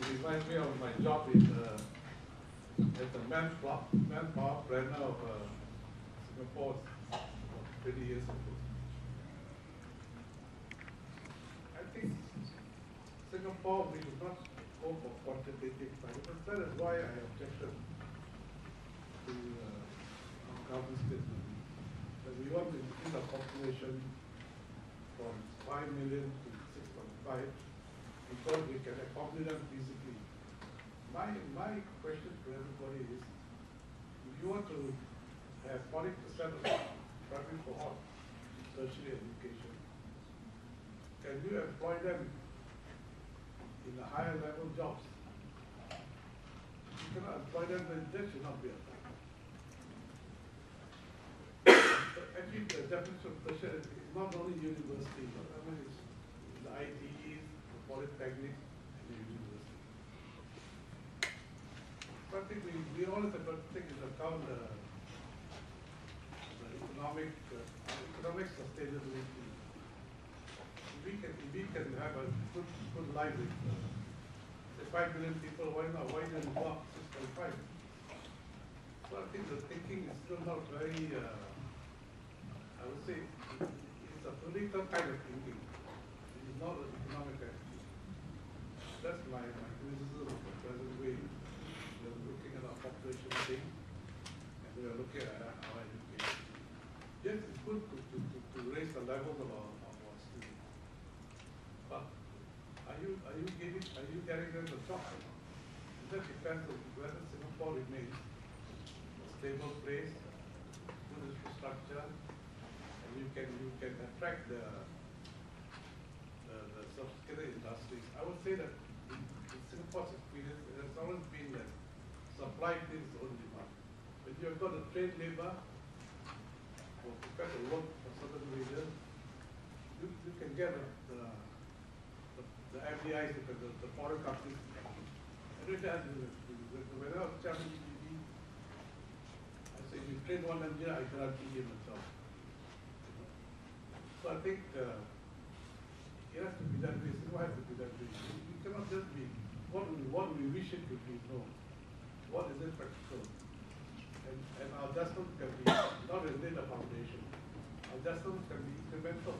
H: It reminds me of my job in, uh, as the manpower, planner of uh, Singapore about 20 years ago. I think Singapore, we should not go for quantitative measurements. That is why I objected to uh, our government statement. That we want to increase our population from 5 million to 6.5 because we can accommodate. My, my question to everybody is, if you want to have percent of primary cohort in tertiary education, can you employ them in the higher level jobs? You cannot employ them, then that should not be factor. Actually, the definition of tertiary is not only university, but I mean, it's the ITEs, the polytechnic, and the university. Think we, we always have to take into account the, the economic, uh, economic sustainability. We can, we can have a good, good life with, uh, say, five million people, why not, why not go up six point five? So I think the thinking is still not very, uh, I would say, it's a political kind of thinking. It is not an economic attitude. That's my, my criticism of the present way we are looking at our population thing, and we are looking at our education. Yes, it's good to, to, to, to raise the level of our, of our students. But are you, are you giving, are you getting them the job or not? And that depends on whether Singapore remains a stable place, good infrastructure, and you can, you can attract the, the, the industries. I would say that in, in Singapore's experience, it has always been supply brings its own demand. When you have got a trained labor, or prepared to work for certain wages, you, you can get a, the, the, the FDIs, the, the, the foreign companies. Every time, when I was chairman EDB, I say, you train one engineer, I guarantee him a job. So I think uh, it has to be that way, Singapore has to be that way. We, we cannot just be, what we, what we wish it could be, no. What is it practical? And, and our adjustment can be not really the foundation. Our adjustment can be incremental.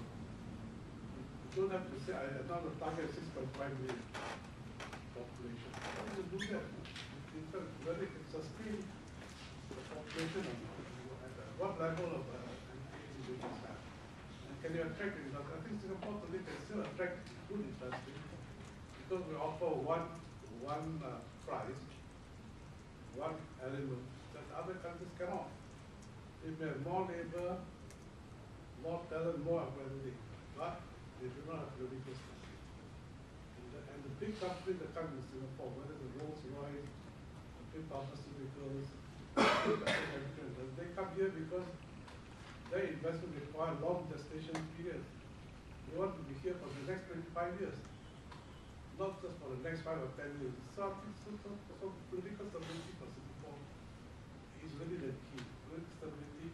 H: You don't have to say, I am now the target six point five million population. How do you do that? In fact, whether it can sustain the population or not, at what level of uh, have? And can you attract industry? I think Singapore today can still attract good industry because we offer one, one uh, price, one element that other countries cannot. If we have more labor, more talent, more ability, but they do not have political structure. And the, and the big companies that come in Singapore, whether it's Rolls Royce, the big pharmaceuticals, they come here because their investment require long gestation periods. They want to be here for the next 25 years, not just for the next five or 10 years. So, I think so, so, so political stability for Singapore is really the key. Political stability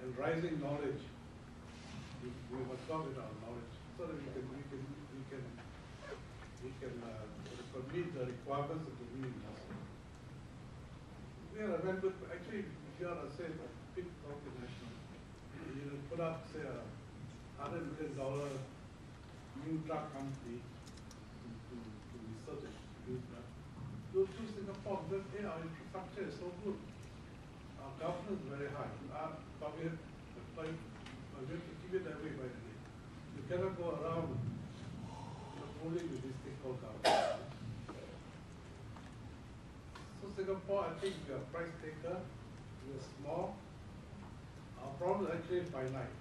H: and rising knowledge. We, we must talk with our knowledge so that we can, we can, we can, we can uh, meet the requirements of the new industry. We are a very good, actually, if you are a, say, a big multinational, you know, put up, say, a hundred million dollar new truck company to, to, to research and produce that. Go to Singapore because hey, our infrastructure is so good. Our governance is very high. Uh, but we have, but we have to keep it that way by the way. You cannot go around fooling with this thing called government. So Singapore, I think we are price taker, we are small. Our problem is actually finite.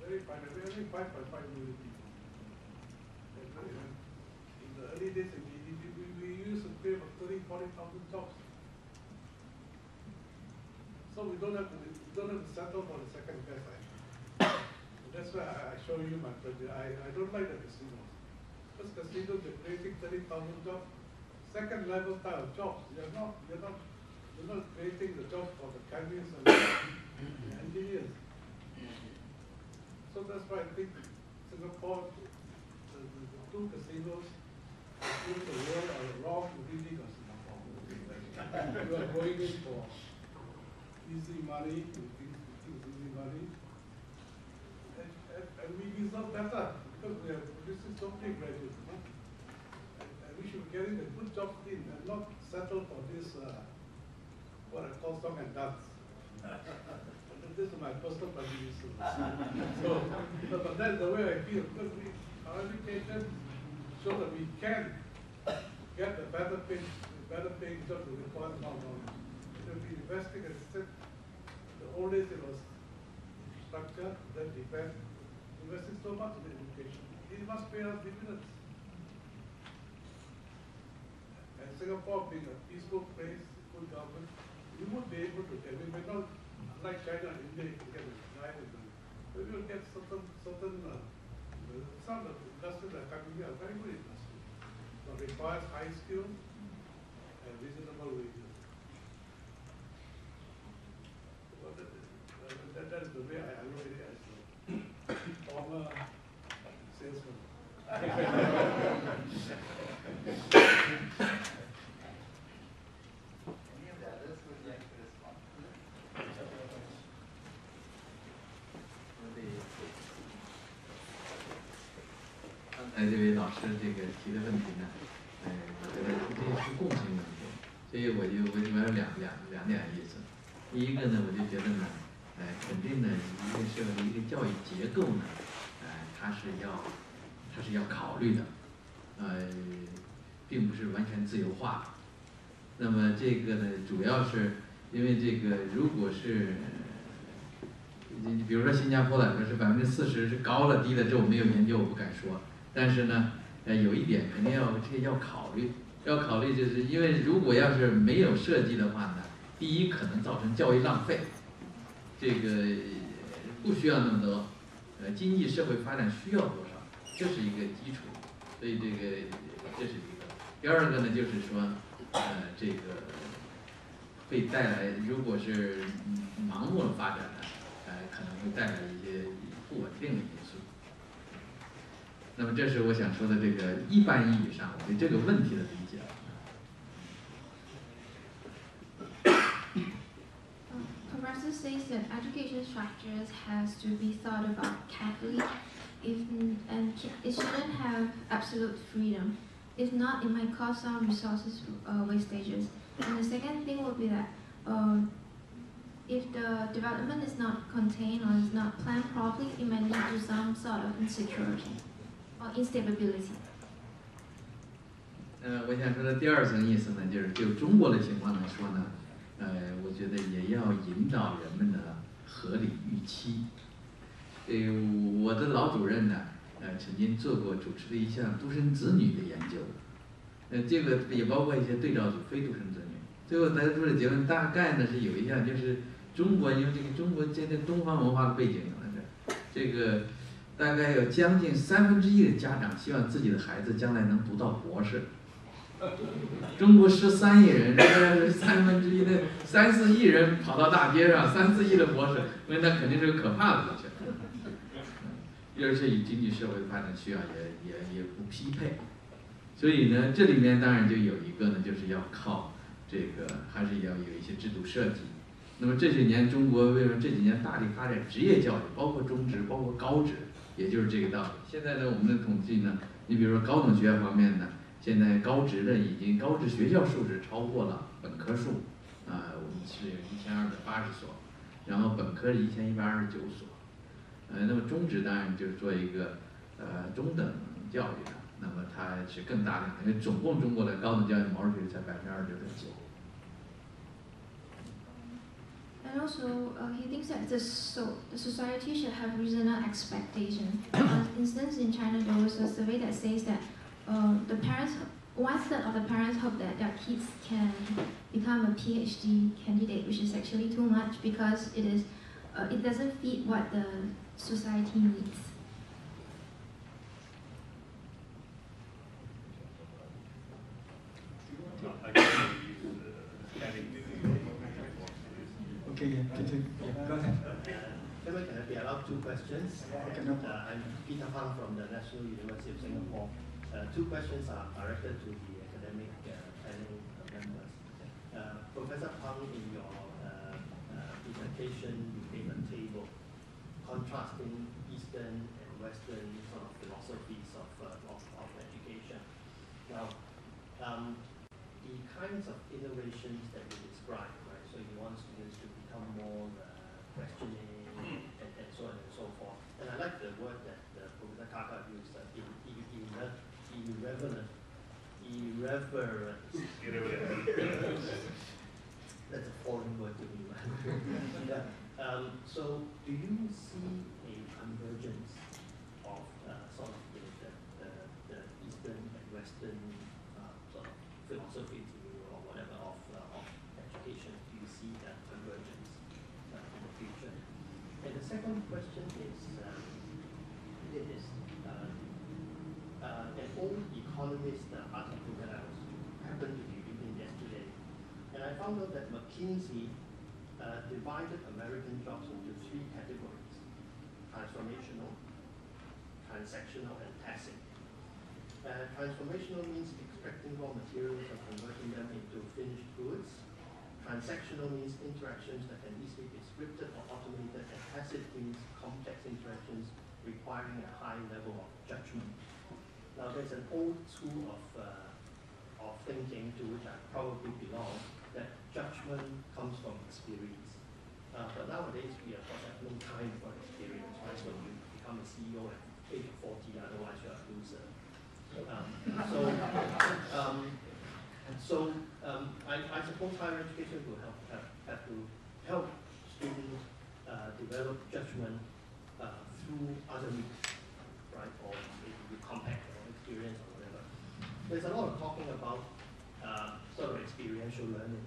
H: Very finite. We only 5.5 million people. In the early days we, we used to pay for 30, 40,000 jobs. So we don't have to, we don't have to settle for the second best. That's why I, I show you my project. I, I don't like the casinos. Because casinos, they're creating 30,000 jobs, second level type of jobs. They're not, they're not, they're not creating the jobs for the chemists and the <coughs> engineers. So that's why I think Singapore, the, the, the two casinos, in the world are the wrong reading of Singapore. you are going in for easy money, you think, you think easy money. And, and, and we deserve better because we are producing so many graduates. Know? and, and we should get getting the good job in and not settle for this, uh, what I call song and dance. this is my personal prejudice. so, but that's the way I feel because we, our education shows that we can get the better pay, better paying job that requires more knowledge. Will be investing as I said, the old days it was infrastructure, then defense, investing so much in education. It must pay us dividends. And Singapore being a peaceful place, good government, we would be able to get, we may not, unlike China and India, you can get a. But we will get certain, certain, uh, some of the industries that are very good industries. But requires high skills and reasonable wages. Well, that, uh, that, that is the way I, I look at it as a former salesman. <laughs>
F: 这位老师这个提的问题呢，呃，我觉得这也是共性问题。所以我就我就有两两两点意思。第一个呢，我就觉得呢，呃，肯定呢，一个社会的一个教育结构呢，呃，它是要它是要考虑的，呃，并不是完全自由化。那么这个呢，主要是因为这个，如果是你你比如说新加坡来说是百分之四十是高了低了，这我没有研究，我不敢说。但是呢，呃，有一点肯定要这要考虑，要考虑就是因为如果要是没有设计的话呢，第一可能造成教育浪费，这个不需要那么多，呃，经济社会发展需要多少，这是一个基础，所以这个这是一个。第二个呢，就是说，呃，这个会带来，如果是盲目的发展呢，呃，可能会带来一些不稳定的因素。那么这是我想说的这个一般意义上我对这个问题的理解。
G: Professor says that education structures has to be thought about carefully, if, and it shouldn't have absolute freedom. If not, it might cause some resources uh, wastages. And the second thing would be that uh, if the development is not contained or is not planned properly, it might lead to some sort of insecurity Or instability.
F: 呃，我想说的第二层意思呢，就是就中国的情况来说呢，呃，我觉得也要引导人们的合理预期。呃，我的老主任呢，呃，曾经做过主持了一项独生子女的研究，呃，这个也包括一些对照组非独生子女。最后得出的结论大概呢是有一项，就是中国因为这个中国现在东方文化的背景呢，这这个大概有将近三分之一的家长希望自己的孩子将来能读到博士。中国十三亿人，这个三分之一的三四亿人跑到大街上，三四亿的博士，那那肯定是个可怕的事情。而且与经济社会发展需要也也也不匹配，所以呢，这里面当然就有一个呢，就是要靠这个，还是要有一些制度设计。那么这些年中国为什么这几年大力发展职业教育，包括中职，包括高职，也就是这个道理。现在呢，我们的统计呢，你比如说高等学校方面呢。现在高职的已经高职学校数是超过了本科数，啊，我们是有一千二百八十所，然后本科是一千一百二十九所，呃，那么中职当然就是做一个呃中等教育的，那么它是更大的，因为总共中国的高等教育毛利率才百分之二十九点九。
G: And also, uh, he thinks that the, so, the society should have reasonable expectation. For instance, in China, there was a survey that says that uh, the parents, one third of the parents hope that their kids can become a PhD candidate, which is actually too much because it is, uh, it doesn't fit what the society needs.
I: Okay, yeah, Peter, yeah, go ahead.
L: Can I be allowed two questions?
I: Okay, no problem.
L: I'm Peter Phang from the National University of Singapore. Uh, two questions are directed to the academic uh, panel members. Uh, Professor Peng, in your uh, uh, presentation, you made a table contrasting Eastern and Western sort of philosophies of, uh, of, of education. Now, um, the kinds of innovations that you described, right? So you want students to become more uh, questioning and, and so on and so forth. And I like the word that uh, Professor Khakhar used, uh, in, in, in, irreverent. Irreverent. That's a foreign word to me. yeah. um, so do you see a convergence of uh, sort of the, the, the, Eastern and Western uh, sort of philosophy or whatever of, uh, of education? Do you see that convergence uh, in the future? And the second question is, it is uh, uh, an old economist uh, article that I was happened to be reading yesterday, and I found out that McKinsey uh, divided American jobs into three categories: transformational, transactional, and tacit. Uh, transformational means extracting raw materials and converting them into finished goods. Transactional means interactions that can easily be scripted or automated, and tacit means complex interactions requiring a high level of judgment. Now, there's an old school of, uh, of thinking to which I probably belong, judgment comes from experience. Uh, but nowadays, we of course have no time for experience, right? So you become a CEO at age of 40, otherwise you're a loser. Um, so, um, so um, I, I suppose higher education will help have, have to help students uh, develop judgment uh, through other means, right? Or maybe contact or experience or whatever. There's a lot of talking about uh, sort of experiential learning,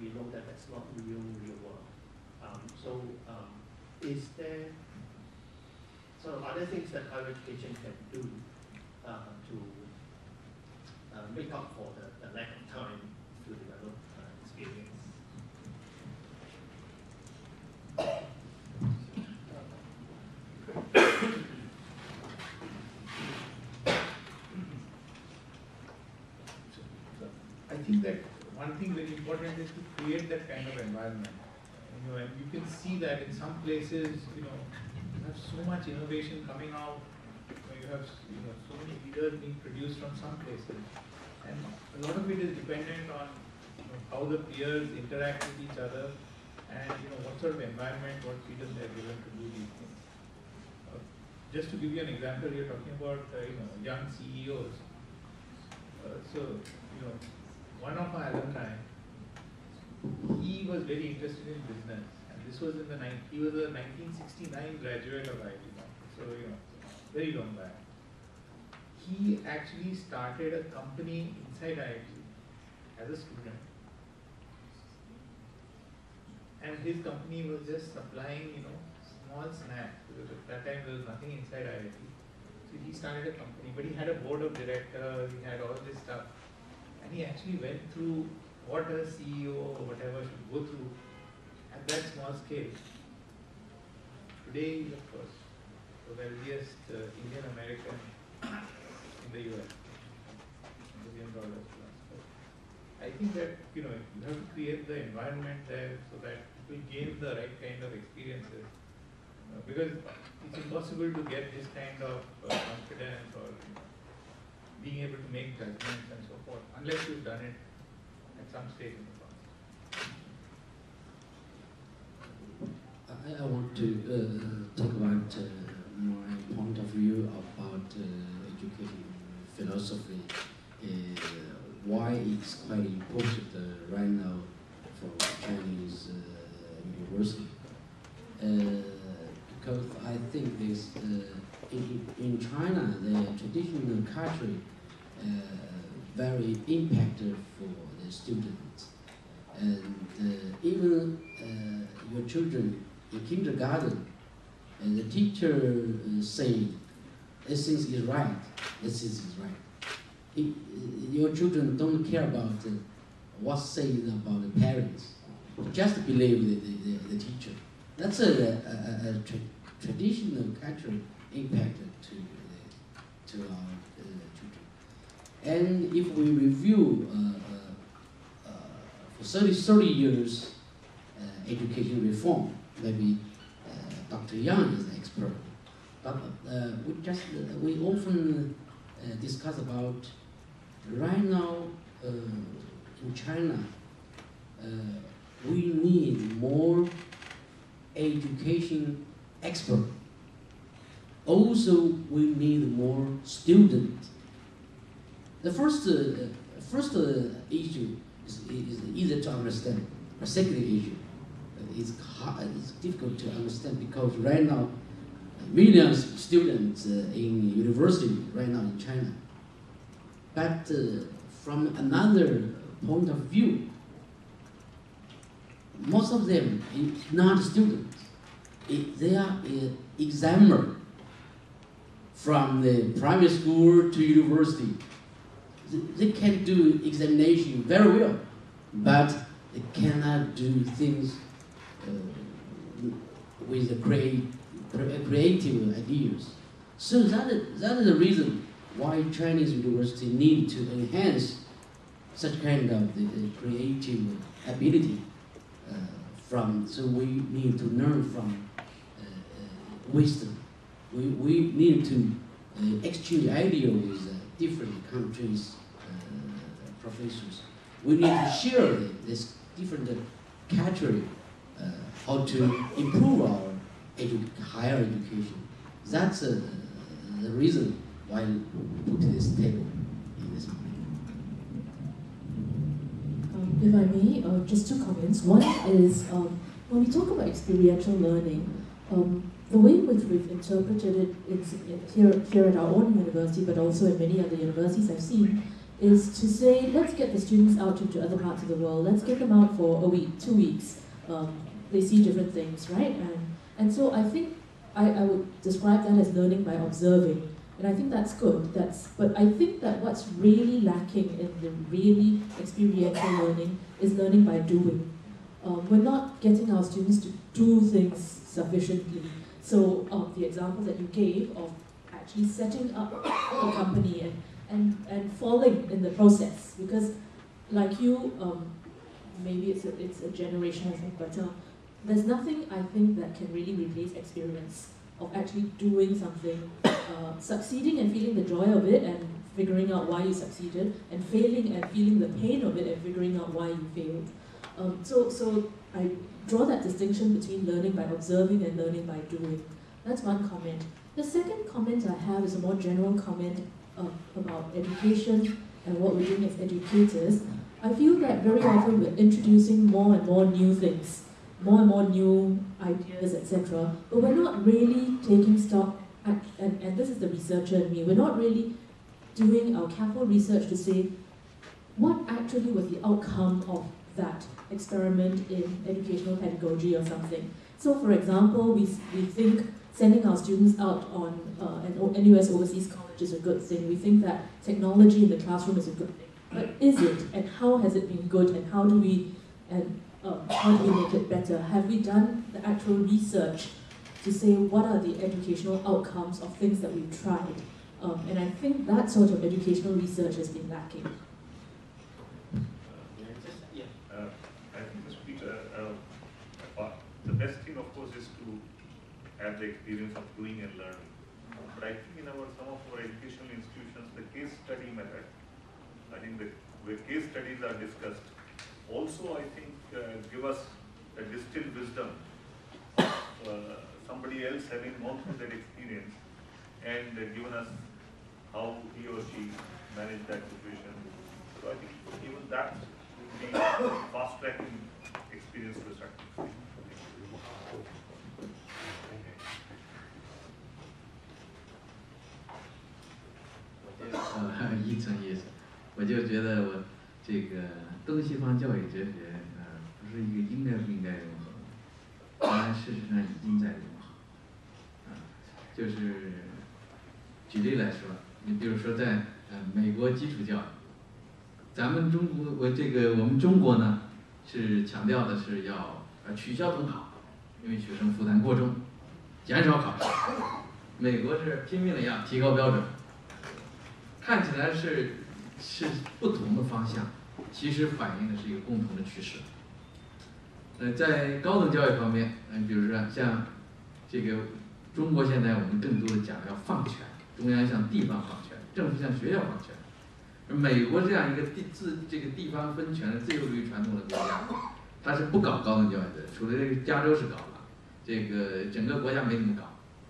L: we know that that's not real, real world. Um, so, um, is there sort of other things that higher education can do uh, to uh, make up for the, the lack of time to develop uh, experience?
D: I think that one thing very important is to create that kind of environment. You know, and you can see that in some places, you know, you have so much innovation coming out. You, have you know so many leaders being produced from some places, and a lot of it is dependent on you know, how the peers interact with each other, and you know what sort of environment, what freedom they are given to do these things. Uh, just to give you an example, you're talking about uh, you know young CEOs. Uh, so you know one of my alumni, he was very interested in business, and this was in the he was a 1969 graduate of IIT, so you know, very long back. He actually started a company inside IIT as a student, and his company was just supplying, you know, small snacks because at that time there was nothing inside IIT. So he started a company, but he had a board of directors, he had all this stuff and he actually went through what a CEO or whatever should go through at that small scale. Today, is, of course, the wealthiest uh, Indian American in the US, billion dollars. I think that you know you have to create the environment there so that people gain the right kind of experiences. Uh, because it's impossible to get this kind of uh, confidence or you know, being able to make judgments and so forth, unless you've done it at some stage in the past.
C: I, I want to uh, talk about uh, my point of view about uh, education philosophy, uh, why it's quite important uh, right now for Chinese uh, university. because I think this, in, in China, the traditional culture uh, very impacted for the students. And uh, even uh, your children in kindergarten, and the teacher uh, saying, this is right, this is right. It, your children don't care about uh, what said about the parents. Just believe the, the, the, teacher. That's a, a, a tra traditional cultural impact to, uh, to our children. and if we review uh, uh, uh, 30, 30 years uh, education reform, maybe uh, Dr. Yang is an expert. But uh, we just we often discuss about right now in China we need more education expert. Also, we need more students the first, uh, first uh, issue is, easy to understand. A second issue is it's difficult to understand because right now, millions of students uh, in university right now in China. But uh, from another point of view, most of them are not students. They are uh, examiner from the primary school to university they can do examination very well, but they cannot do things uh, with create, creative ideas. So that is, that is the reason why Chinese university need to enhance such kind of the, the creative ability uh, from, so we need to learn from uh, uh wisdom. We, we need to uh, exchange ideas uh, different countries professors. We need to share this different category, uh, how to improve our edu- higher education. That's uh, the reason why we put this table in this
B: Um, if I may, uh, just two comments. One is um, when we talk about experiential learning, um, the way in which we've interpreted it here, here at our own university, but also in many other universities I've seen, is to say, let's get the students out into other parts of the world. Let's get them out for a week, two weeks. Um, they see different things, right? And, and so I think I, I would describe that as learning by observing. And I think that's good. That's, but I think that what's really lacking in the really experiential learning is learning by doing. Um, we're not getting our students to do things sufficiently. So um, the example that you gave of actually setting up a company and, and, and falling in the process, because like you, um, maybe it's a, it's a generational thing, but uh, there's nothing I think that can really replace experience of actually doing something, uh, succeeding and feeling the joy of it and figuring out why you succeeded, and failing and feeling the pain of it and figuring out why you failed. Um, so, so I draw that distinction between learning by observing and learning by doing. That's one comment. The second comment I have is a more general comment uh, about education and what we're doing as educators. I feel that very often we're introducing more and more new things more and more new ideas, etc. But we're not really taking stock, at, and, and this is the researcher in me, we're not really doing our careful research to say what actually was the outcome of that experiment in educational pedagogy or something. So, for example, we, we think sending our students out on uh, an NUS overseas college is a good thing. We think that technology in the classroom is a good thing. But is it? And how has it been good? And how do we and um, how do we make it better? Have we done the actual research to say what are the educational outcomes of things that we've tried? Um, and I think that sort of educational research has been lacking.
E: Uh, I think the speaker, uh, uh, the best thing, of course, is to have the experience of doing and learning. But I think in our some of our educational institutions, the case study method, I think the where case studies are discussed, also I think uh, give us a distilled wisdom of uh, somebody else having gone through that experience and uh, given us how he or she managed that situation. So I think even that would be fast tracking experience to start.
F: 呃，一层意思，我就觉得我这个东西方教育哲学，呃，不是一个应该不应该融合，当然事实上已经在融合，啊，就是举例来说，你比如说在呃美国基础教育，咱们中国我这个我们中国呢是强调的是要呃取消统考，因为学生负担过重，减少考试，<laughs> 美国是拼命的要提高标准。看起来是是不同的方向，其实反映的是一个共同的趋势。呃，在高等教育方面，嗯，比如说像这个中国现在我们更多的讲要放权，中央向地方放权，政府向学校放权。而美国这样一个地自这个地方分权的自由主义传统的国家，它是不搞高等教育的，除了这个加州是搞了，这个整个国家没怎么搞。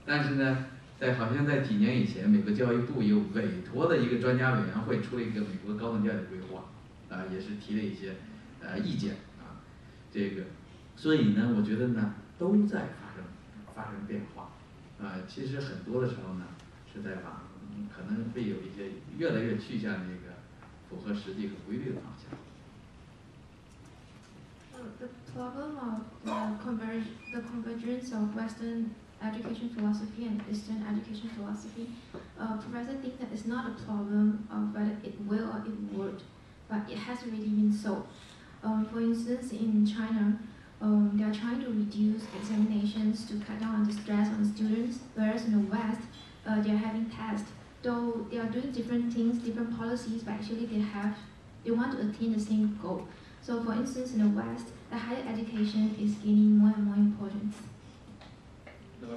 F: 但是呢。在好像在几年以前，美国教育部有委托的一个专家委员会出了一个美国高等教育规划，啊，也是提了一些呃意见啊，这个，所以呢，我觉得呢都在发生发生变化，啊，其实很多的时候呢是在往可能会有一些越来越趋向这个符合实际和规律的方向。
G: The problem of the convergence of Western education philosophy and Eastern education philosophy, uh, Professor thinks that it's not a problem of whether it will or it would, but it has already been solved. Um, for instance, in China, um, they are trying to reduce examinations to cut down on the stress on students, whereas in the West, uh, they are having tests. Though they are doing different things, different policies, but actually they have, they want to attain the same goal. So, for instance, in the West, the higher education is gaining more and more importance.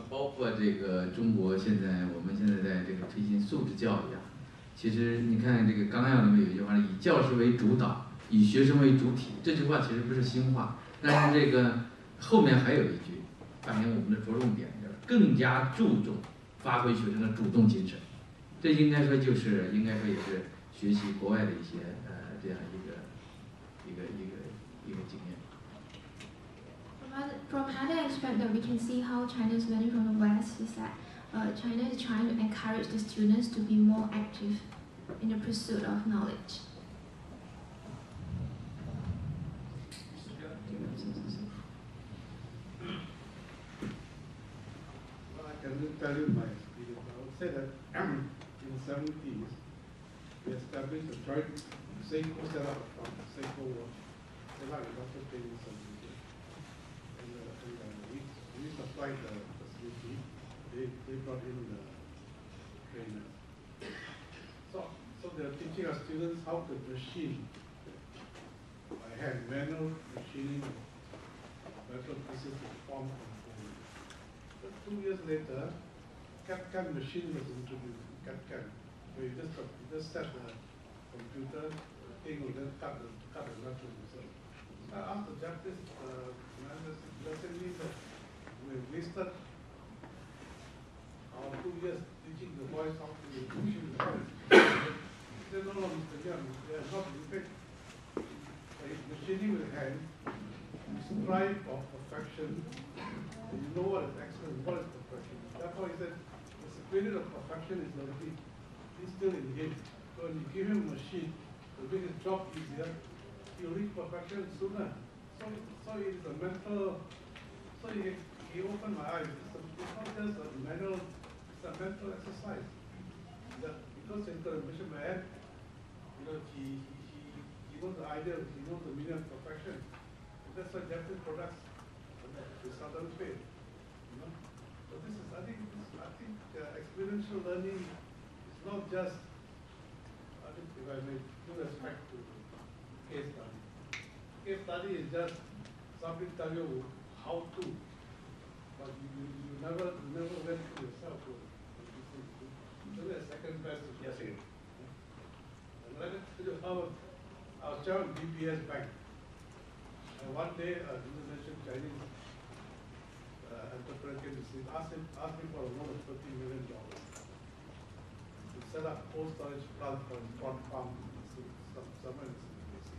F: 包括这个中国现在，我们现在在这个推行素质教育啊，其实你看这个纲要里面有一句话，以教师为主导，以学生为主体。这句话其实不是新话，但是这个后面还有一句，反映我们的着重点，就是更加注重发挥学生的主动精神。这应该说就是应该说也是学习国外的一些
G: From another aspect that we can see how China is learning from the West is that uh, China is trying to encourage the students to be more active in the pursuit of knowledge.
H: Well, I can tell you my experience. I would say that <clears throat> in the seventies, we established a joint Seiko setup from Seiko was Seiko Training Center. And, uh, and uh, we, supplied the facility, they, they brought in the trainers. So, so they're teaching our students how to machine by hand, manual machining metal pieces to form components. But two years later, CAD-CAM machine was introduced, CAD-CAM, where you just, you just set the computer, the thing will then cut the, cut the metal. So I asked the Japanese, uh, man, me that we wasted our two years teaching the boys how to machine the metal. He said, no, no, Mr. Ngiam, they are not, fact, by machining with hand, you strive for perfection, and you know what is excellence, what is perfection. Therefore, he said, the spirit of perfection is already instilled in him. So when you give him a machine to make his job easier, he'll reach perfection sooner. So, so it is a mental, so he, he opened my eyes. It's, it's not just a manual, it's a mental exercise. That because a mission by you know, he, he, he, knows the idea, he knows the meaning of perfection. And that's why Japanese products they seldom fail. You know? So this is, I think, this, I think uh, experiential learning is not just, I think if I may due respect to case study. Case study is just somebody tell you how to, but you, you, never, never went through yourself. To, so the second best. is-
E: Yes, again.
H: And let me tell you how I was chairman DBS Bank. And one day, an Indonesian Chinese uh, entrepreneur came to see, asked him, asked me for a loan of thirty million dollars. To set up cold storage plant for his prawn farm somewhere in Sulawesi.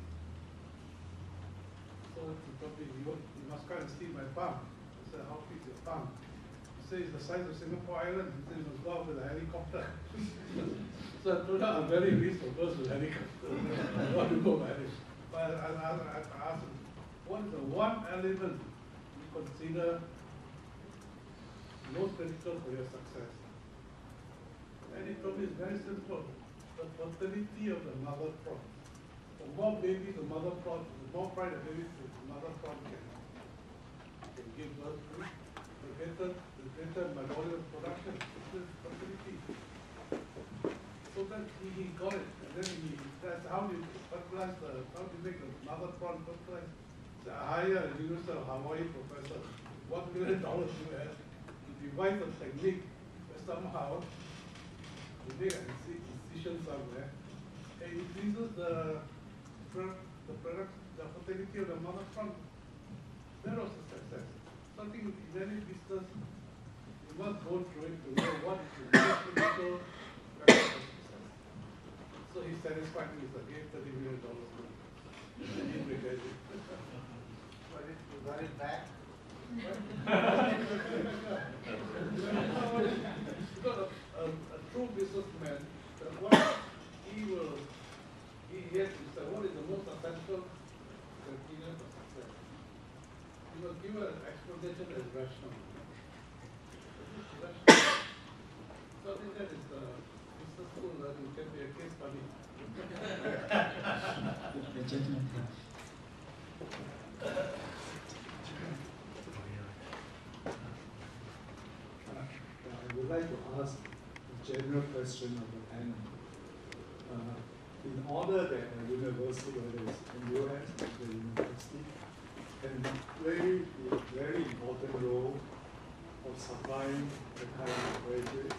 H: So he told me, you, you must come and see my farm. Said, how big your farm? He it's the size of Singapore Island. He you must go out with <laughs> a helicopter. So I told her, I'm very risk averse with helicopter. <laughs> I want to go manage. But I, I, I asked him, what is the one element you consider most critical for your success? And he told me it's very simple. The fertility of the mother prawn. The more babies the mother prawn, the more pride the baby the mother can, can give birth to, the greater, the volume of production. Fertility. So then he, he got it, and then he, that's how you fertilize the, how do you make the mother prawn fertilize? So I hire a University of Hawaii professor, one million dollars have, to devise a technique that somehow you make an incision somewhere, and increases the, the product, the fertility of the mother prawn. That was success. Something in any business, you must go through it to know what is the. <coughs> So he satisfied me, so I gave thirty million he it. <laughs>
J: But if you got it back,
H: Because a, a, a true businessman, what he will, he has to say, what is the most essential criteria for success? He will give an explanation that is rational. Rational. So I think that is the successful learning, can be a case study. <laughs>
I: The gentleman.
M: I would like to ask a general question of the panel. Uh, in order that a university, whether it's in the US or the university, can play a very important role of supplying the kind of graduates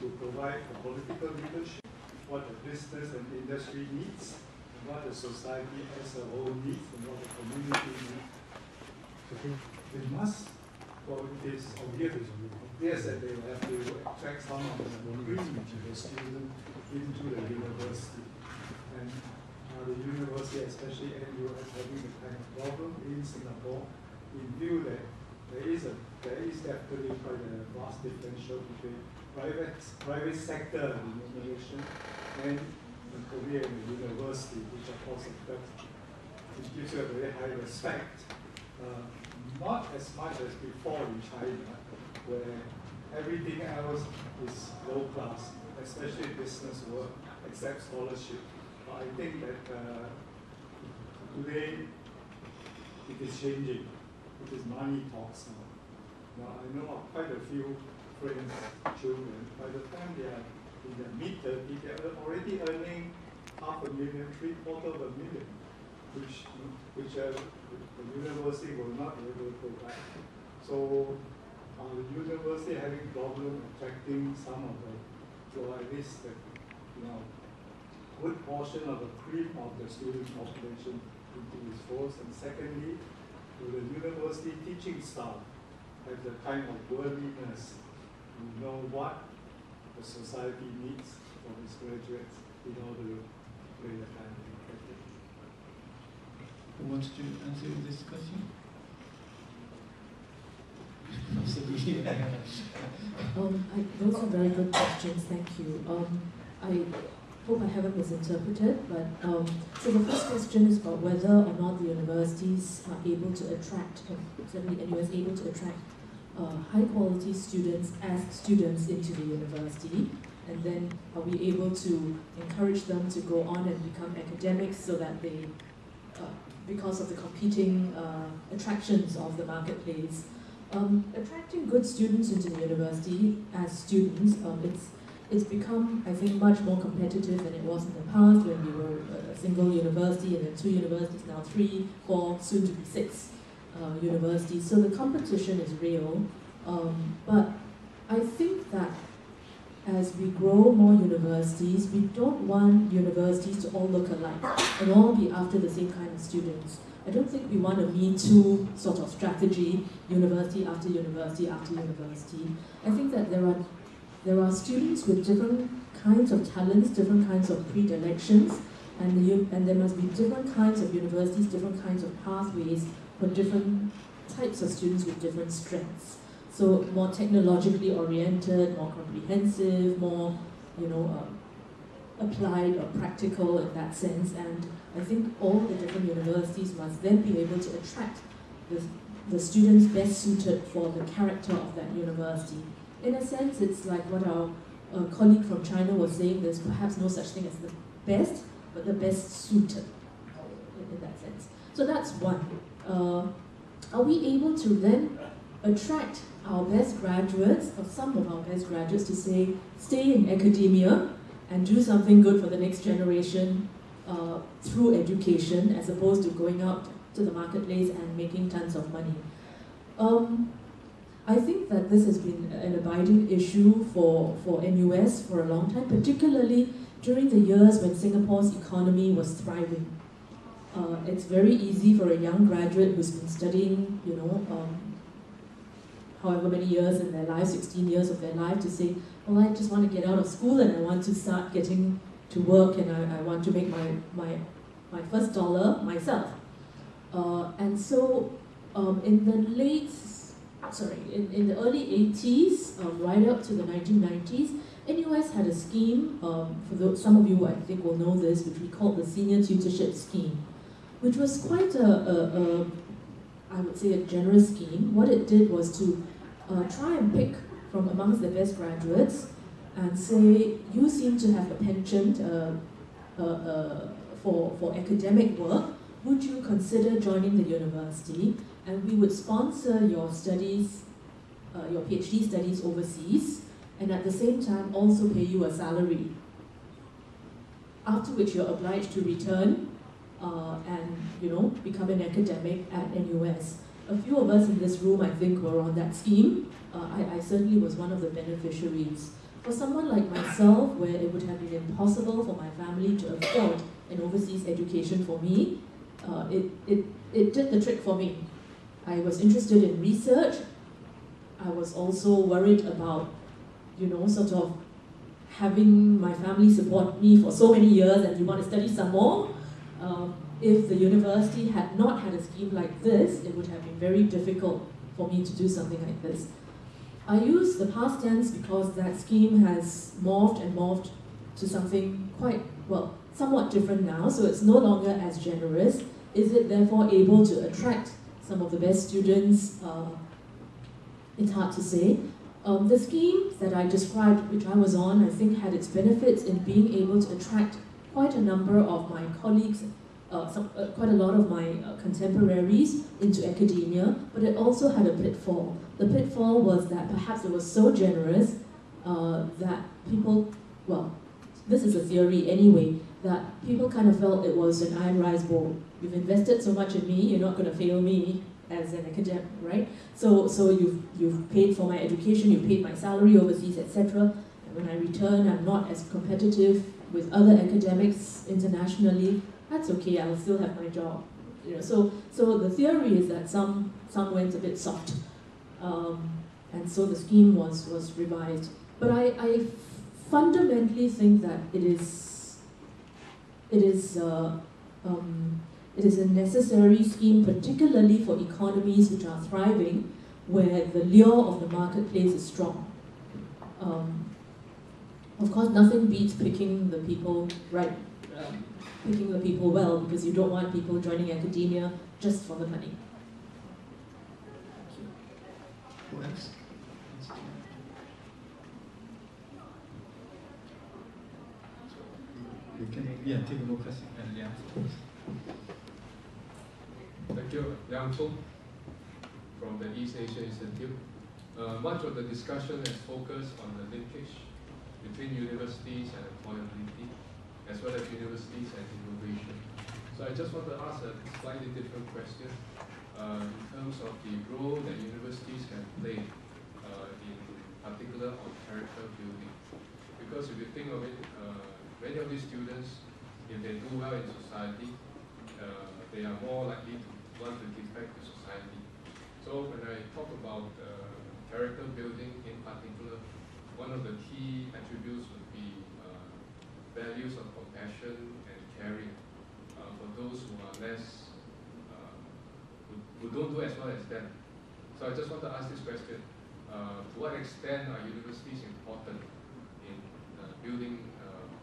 M: to provide a political leadership what the business and industry needs, and what the society as a whole needs, and what the community needs. They must, it is obvious, Yes, that they will have to attract some of the green the student into the university. And the university, especially NUS, having the kind of problem in Singapore, we feel that there is a there is definitely quite a vast differential between private private sector remuneration and the career in the university, which of course that it gives you a very high respect. Uh, not as much as before in China, where everything else is low class, especially business work, except scholarship. I think that uh, today it is changing. It is money talks now. Now I know of quite a few friends, children, by the time they are in their mid 30s, they are already earning half a million, three quarter of a million, which which uh, the university will not be able to provide. So uh, the university having problem attracting some of the journalists that you know good portion of the cream of the student population into its force, and secondly, to the university teaching staff have the kind of worthiness to know what the society needs from its graduates in order to play the kind of effective.
I: Who wants to answer this question? <laughs>
B: Um, I, those are very good questions, thank you. Um, I hope I haven't misinterpreted, but um, so the first question is about whether or not the universities are able to attract, uh, certainly NUS able to attract uh, high quality students as students into the university, and then are we able to encourage them to go on and become academics so that they, uh, because of the competing uh, attractions of the marketplace, um, attracting good students into the university as students, um, it's it's become, I think, much more competitive than it was in the past when we were a single university and then two universities, now three, four, soon to be six uh, universities. So the competition is real. Um, but I think that as we grow more universities, we don't want universities to all look alike and all be after the same kind of students. I don't think we want a Me Too sort of strategy, university after university after university. I think that there are there are students with different kinds of talents, different kinds of predilections, and, the, and there must be different kinds of universities, different kinds of pathways for different types of students with different strengths. So more technologically oriented, more comprehensive, more, you know, uh, applied or practical in that sense. And I think all the different universities must then be able to attract the, the students best suited for the character of that university in a sense, it's like what our uh, colleague from China was saying, there's perhaps no such thing as the best, but the best suited in, in that sense. So that's one. Uh, are we able to then attract our best graduates, or some of our best graduates, to say, stay in academia and do something good for the next generation uh, through education, as opposed to going out to the marketplace and making tons of money? Um, I think that this has been an abiding issue for, for NUS for a long time, particularly during the years when Singapore's economy was thriving. Uh, it's very easy for a young graduate who's been studying, you know, um, however many years in their life, 16 years of their life, to say, well, I just want to get out of school and I want to start getting to work and I, I want to make my, my, my first dollar myself. Uh, and so um, in the late sorry, in, in the early 80s, um, right up to the 1990s, NUS had a scheme, um, for the, some of you I think will know this, which we called the Senior Tutorship Scheme, which was quite a, a, a I would say, a generous scheme. What it did was to uh, try and pick from amongst the best graduates and say, you seem to have a penchant uh, uh, uh for, for academic work, would you consider joining the university? And we would sponsor your studies, uh, your PhD studies overseas, and at the same time also pay you a salary. After which you're obliged to return uh, and you know become an academic at NUS. A few of us in this room, I think, were on that scheme. uh, I, I certainly was one of the beneficiaries. For someone like myself, where it would have been impossible for my family to afford an overseas education for me, uh, it, it, it did the trick for me. I was interested in research. I was also worried about, you know, sort of having my family support me for so many years and you want to study some more. Um, if the university had not had a scheme like this, it would have been very difficult for me to do something like this. I use the past tense because that scheme has morphed and morphed to something quite, well, somewhat different now, so it's no longer as generous. Is it therefore able to attract some of the best students? Uh, it's hard to say. Um, the scheme that I described, which I was on, I think had its benefits in being able to attract quite a number of my colleagues, uh, some, uh, quite a lot of my uh, contemporaries into academia, but it also had a pitfall. The pitfall was that perhaps it was so generous uh, that people, well, this is a theory anyway, that people kind of felt it was an iron rice bowl. You've invested so much in me, you're not going to fail me as an academic, right? So, so you've, you've paid for my education, you've paid my salary overseas, etc. And when I return, I'm not as competitive with other academics internationally. That's okay, I'll still have my job. You know, so, so the theory is that some, some went a bit soft. Um, and so the scheme was, was revised. But I, I fundamentally think that it is, it is uh, um, it is a necessary scheme, particularly for economies which are thriving, where the lure of the marketplace is strong. Um, of course, nothing beats picking the people right, um, picking the people well, because you don't want people joining academia just for the money.
I: You can, yeah, take more questions.
N: And. Thank you, Yang Chung from the East Asia Institute. Uh, much of the discussion has focused on the linkage between universities and employability, as well as universities and innovation. So I just want to ask a slightly different question uh, in terms of the role that universities can play, uh, in particular on character building. Because if you think of it, uh, many of these students, if they do well in society, uh, they are more likely to want to give back to society. So when I talk about uh, character building in particular, one of the key attributes would be uh, values of compassion and caring uh, for those who are less, uh, who, who don't do as well as them. So I just want to ask this question. Uh, to what extent are universities important in uh, building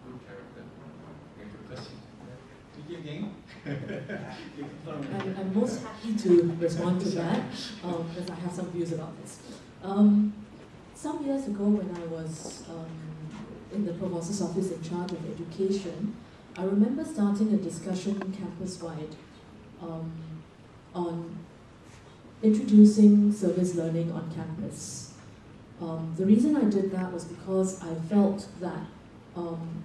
N: good character? Thank you.
B: I'm, I'm most happy to respond to that um, because I have some views about this. Um, some years ago, when I was um, in the provost's office in charge of education, I remember starting a discussion campus-wide um, on introducing service learning on campus. Um, the reason I did that was because I felt that um,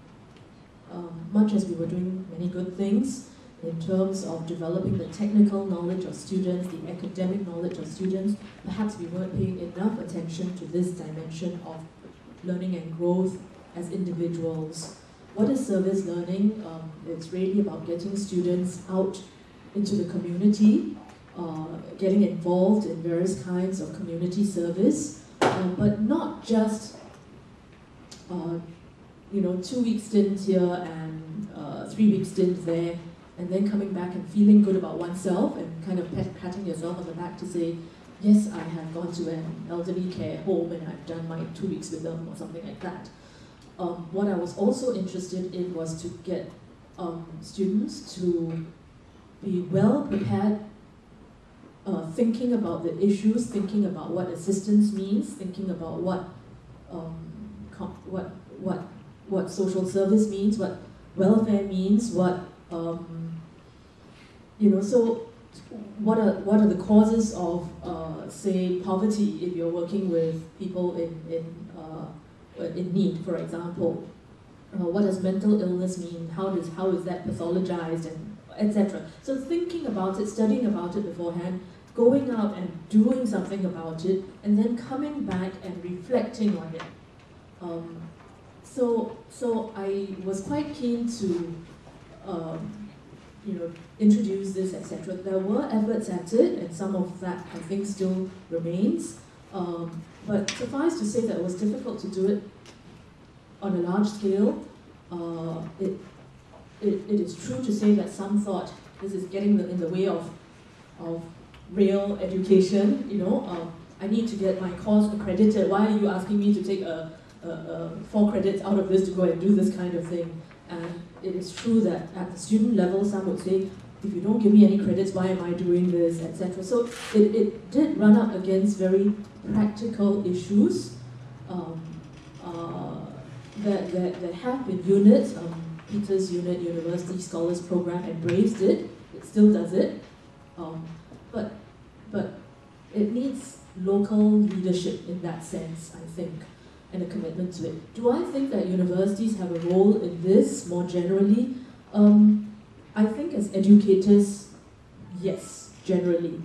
B: um, much as we were doing many good things in terms of developing the technical knowledge of students, the academic knowledge of students, perhaps we weren't paying enough attention to this dimension of learning and growth as individuals. What is service learning? Um, it's really about getting students out into the community, uh, getting involved in various kinds of community service, uh, but not just uh, you know, two weeks stint here and uh, three weeks stint there, and then coming back and feeling good about oneself and kind of pat- patting yourself on the back to say, yes, I have gone to an elderly care home and I've done my two weeks with them or something like that. Um, what I was also interested in was to get um, students to be well prepared, uh, thinking about the issues, thinking about what assistance means, thinking about what um, what what what social service means, what welfare means, what um, you know. So, what are what are the causes of uh, say poverty if you're working with people in in uh, in need, for example? Uh, what does mental illness mean? How does how is that pathologized and etc. So thinking about it, studying about it beforehand going out and doing something about it, and then coming back and reflecting on it. Um, so, so I was quite keen to, um, you know, introduce this, etc. There were efforts at it, and some of that I think still remains. Um, but suffice to say that it was difficult to do it on a large scale. Uh, it, it, it is true to say that some thought this is getting in the way of, of real education. You know, uh, I need to get my course accredited. Why are you asking me to take a, a, a four credits out of this to go and do this kind of thing? And it is true that at the student level, some would say, if you don't give me any credits, why am I doing this, etc. So it, it did run up against very practical issues. Um, uh, that, that, that have been units, um, Peter's unit, University Scholars Program embraced it, it still does it, um, but, but it needs local leadership in that sense, I think, and a commitment to it. Do I think that universities have a role in this more generally? Um, I think as educators, yes, generally.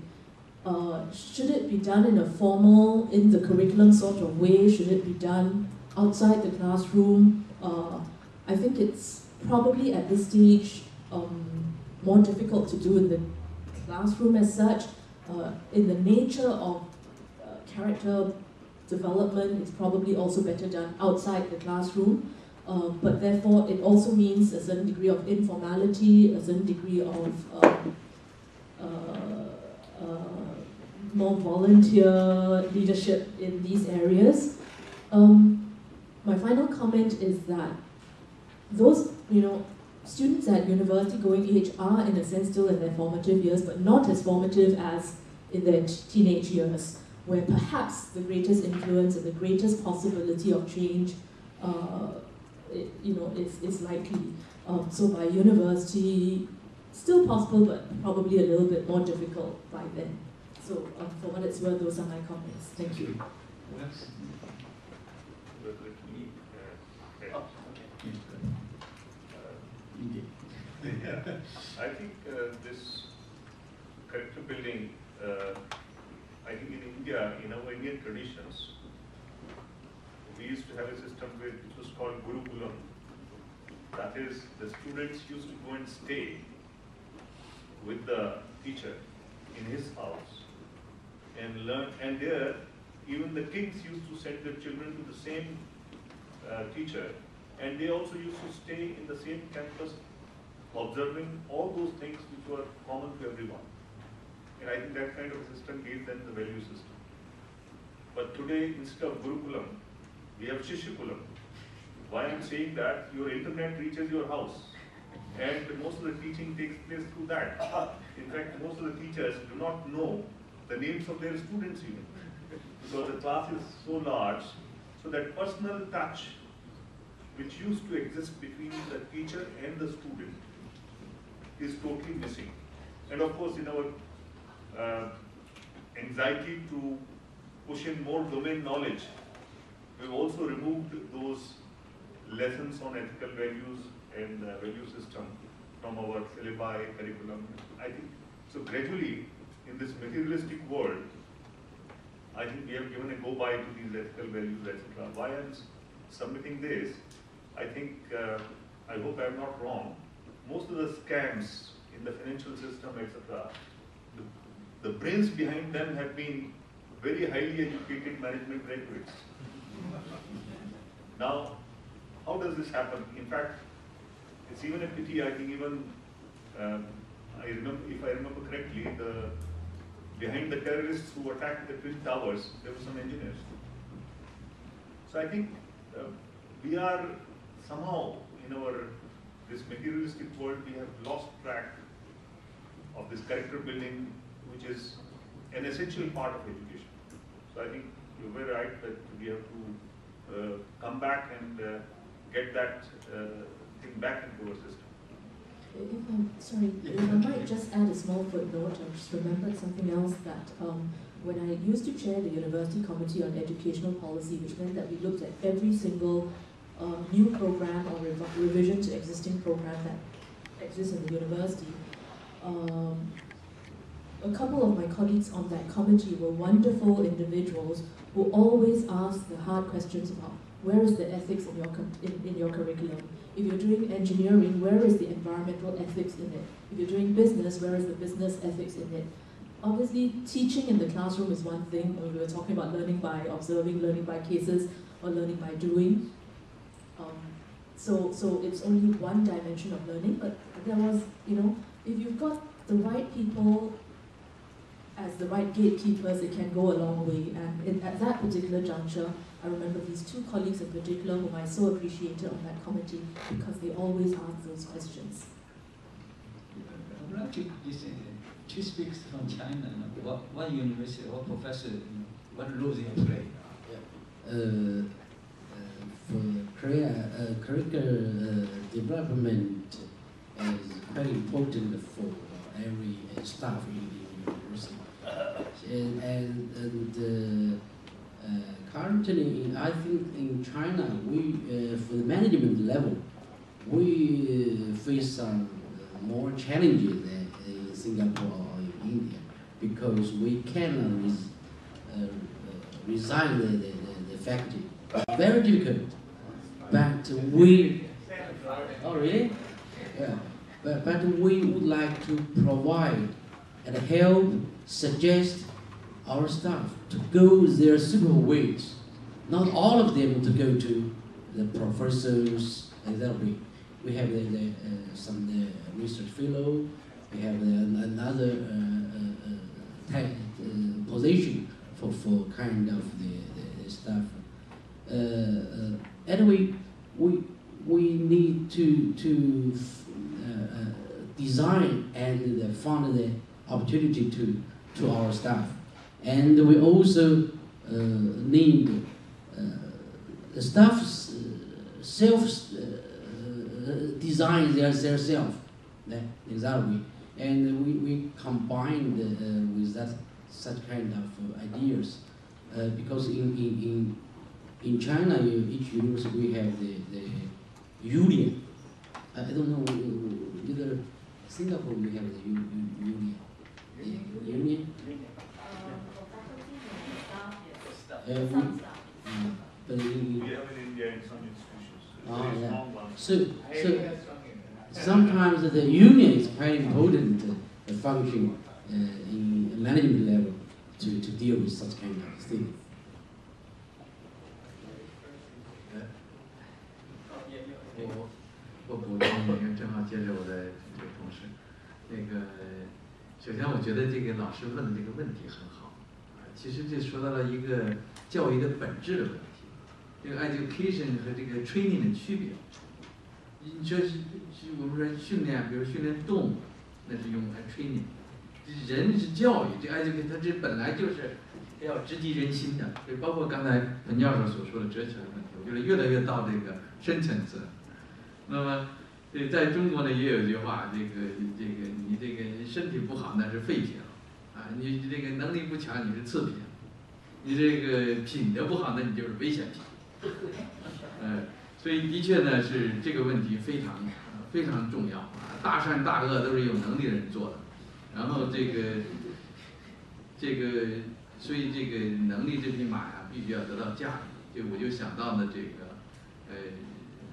B: Uh, should it be done in a formal, in the curriculum sort of way? Should it be done outside the classroom? Uh, I think it's probably at this stage um, more difficult to do in the classroom as such. Uh, in the nature of uh, character development, it's probably also better done outside the classroom. Uh, but therefore, it also means a certain degree of informality, a certain degree of um, uh, uh, more volunteer leadership in these areas. Um, my final comment is that those, you know, students at university going age are in a sense still in their formative years, but not as formative as in their teenage years, where perhaps the greatest influence and the greatest possibility of change, uh, it, you know, is, is likely. Um, so by university, still possible, but probably a little bit more difficult by then. So um, for what it's worth, those are my comments. Thank you.
E: Yes.
L: Oh,
E: yeah, <laughs> I think uh, this character building, uh, I think in India, in our Indian traditions, we used to have a system which was called Gurukulam. That is, the students used to go and stay with the teacher in his house and learn, and there, even the kings used to send their children to the same uh, teacher, and they also used to stay in the same campus, observing all those things which were common to everyone. And I think that kind of system gave them the value system. But today, instead of Gurukulam, we have Shishyakulam. Why I'm saying that, your internet reaches your house. And most of the teaching takes place through that. In fact, most of the teachers do not know the names of their students even. Because the class is so large, so that personal touch which used to exist between the teacher and the student is totally missing. And of course, in our uh, anxiety to push in more domain knowledge, we've also removed those lessons on ethical values and uh, value system from our syllabi curriculum. I think so. Gradually, in this materialistic world, I think we have given a go by to these ethical values, etc. Why I'm submitting this? I think uh, I hope I'm not wrong. Most of the scams in the financial system, etc. The, brains behind them have been very highly educated management graduates. Now, how does this happen? In fact, it's even a pity. I think even um, I remember, if I remember correctly, the behind the terrorists who attacked the twin towers, there were some engineers. So I think uh, we are somehow in our this materialistic world, we have lost track of this character building, which is an essential part of education. So I think you're very right that we have to uh, come back and uh, get that uh, thing back into our system.
B: If I'm sorry, if I might just add a small footnote, I just remembered something else that um, when I used to chair the University Committee on Educational Policy, which meant that we looked at every single uh, new program or rev revision to existing program that exists in the university. Um, a couple of my colleagues on that committee were wonderful individuals who always ask the hard questions about where is the ethics in your, in, in your curriculum? If you're doing engineering, where is the environmental ethics in it? If you're doing business, where is the business ethics in it? Obviously, teaching in the classroom is one thing. We were talking about learning by observing, learning by cases, or learning by doing. Um, so, so it's only one dimension of learning, but there was, you know, if you've got the right people as the right gatekeepers, it can go a long way. And in, at that particular juncture, I remember these two colleagues in particular whom I so appreciated on that committee because they always asked those questions.
I: I would like to listen two speakers from China. You what, what university, what professor, what role they play?
C: Uh, uh, for career, uh, curricular uh, development is very important for every staff in the university. And, and, and uh, uh, currently, I think in China, we, uh, for the management level, we uh, face some more challenges than in Singapore or in India because we cannot res, resign the, the, the, the faculty. Very difficult. But we, oh really? Yeah. But, but we would like to provide and help, suggest our staff to go their super ways. Not all of them to go to the professors and that. We have the, the, uh, some the research fellow, we have the, another uh, uh, uh, position for, for kind of the, the, staff. Uh, uh, anyway, we, we need to, to uh, design and find the opportunity to, to our staff. And we also uh, need uh, the staff self uh, design their, self, exactly. And we, we combined uh, with that such kind of ideas uh, because in, in, in, in China, each university we have the, the union. I don't know, either Singapore we have the union. The union? Uh, we, uh, but in,
E: We have in India in some institutions.
C: Oh,
E: Very
C: yeah.
E: strong ones.
C: So, so sometimes the union is quite important uh, function uh, in management level to, to deal with such kind of thing.
F: 首先我觉得这个老师问的这个问题很好，啊，其实这说到了一个教育的本质的问题，这个 education 和这个 training 的区别。你说是是我们说训练，比如训练动物，那是用 training，人是教育，这 education 它这本来就是要直击人心的，就包括刚才彭教授所说的哲学的问题，我觉得越来越到这个深层次。那么，这在中国呢也有一句话，这个这个你这个身体不好那是废品，啊，你这个能力不强你是次品，你这个品德不好那你就是危险品，嗯，所以的确呢是这个问题非常非常重要啊，大善大恶都是有能力的人做的，然后这个这个所以这个能力这匹马呀必须要得到驾驭，就我就想到了这个。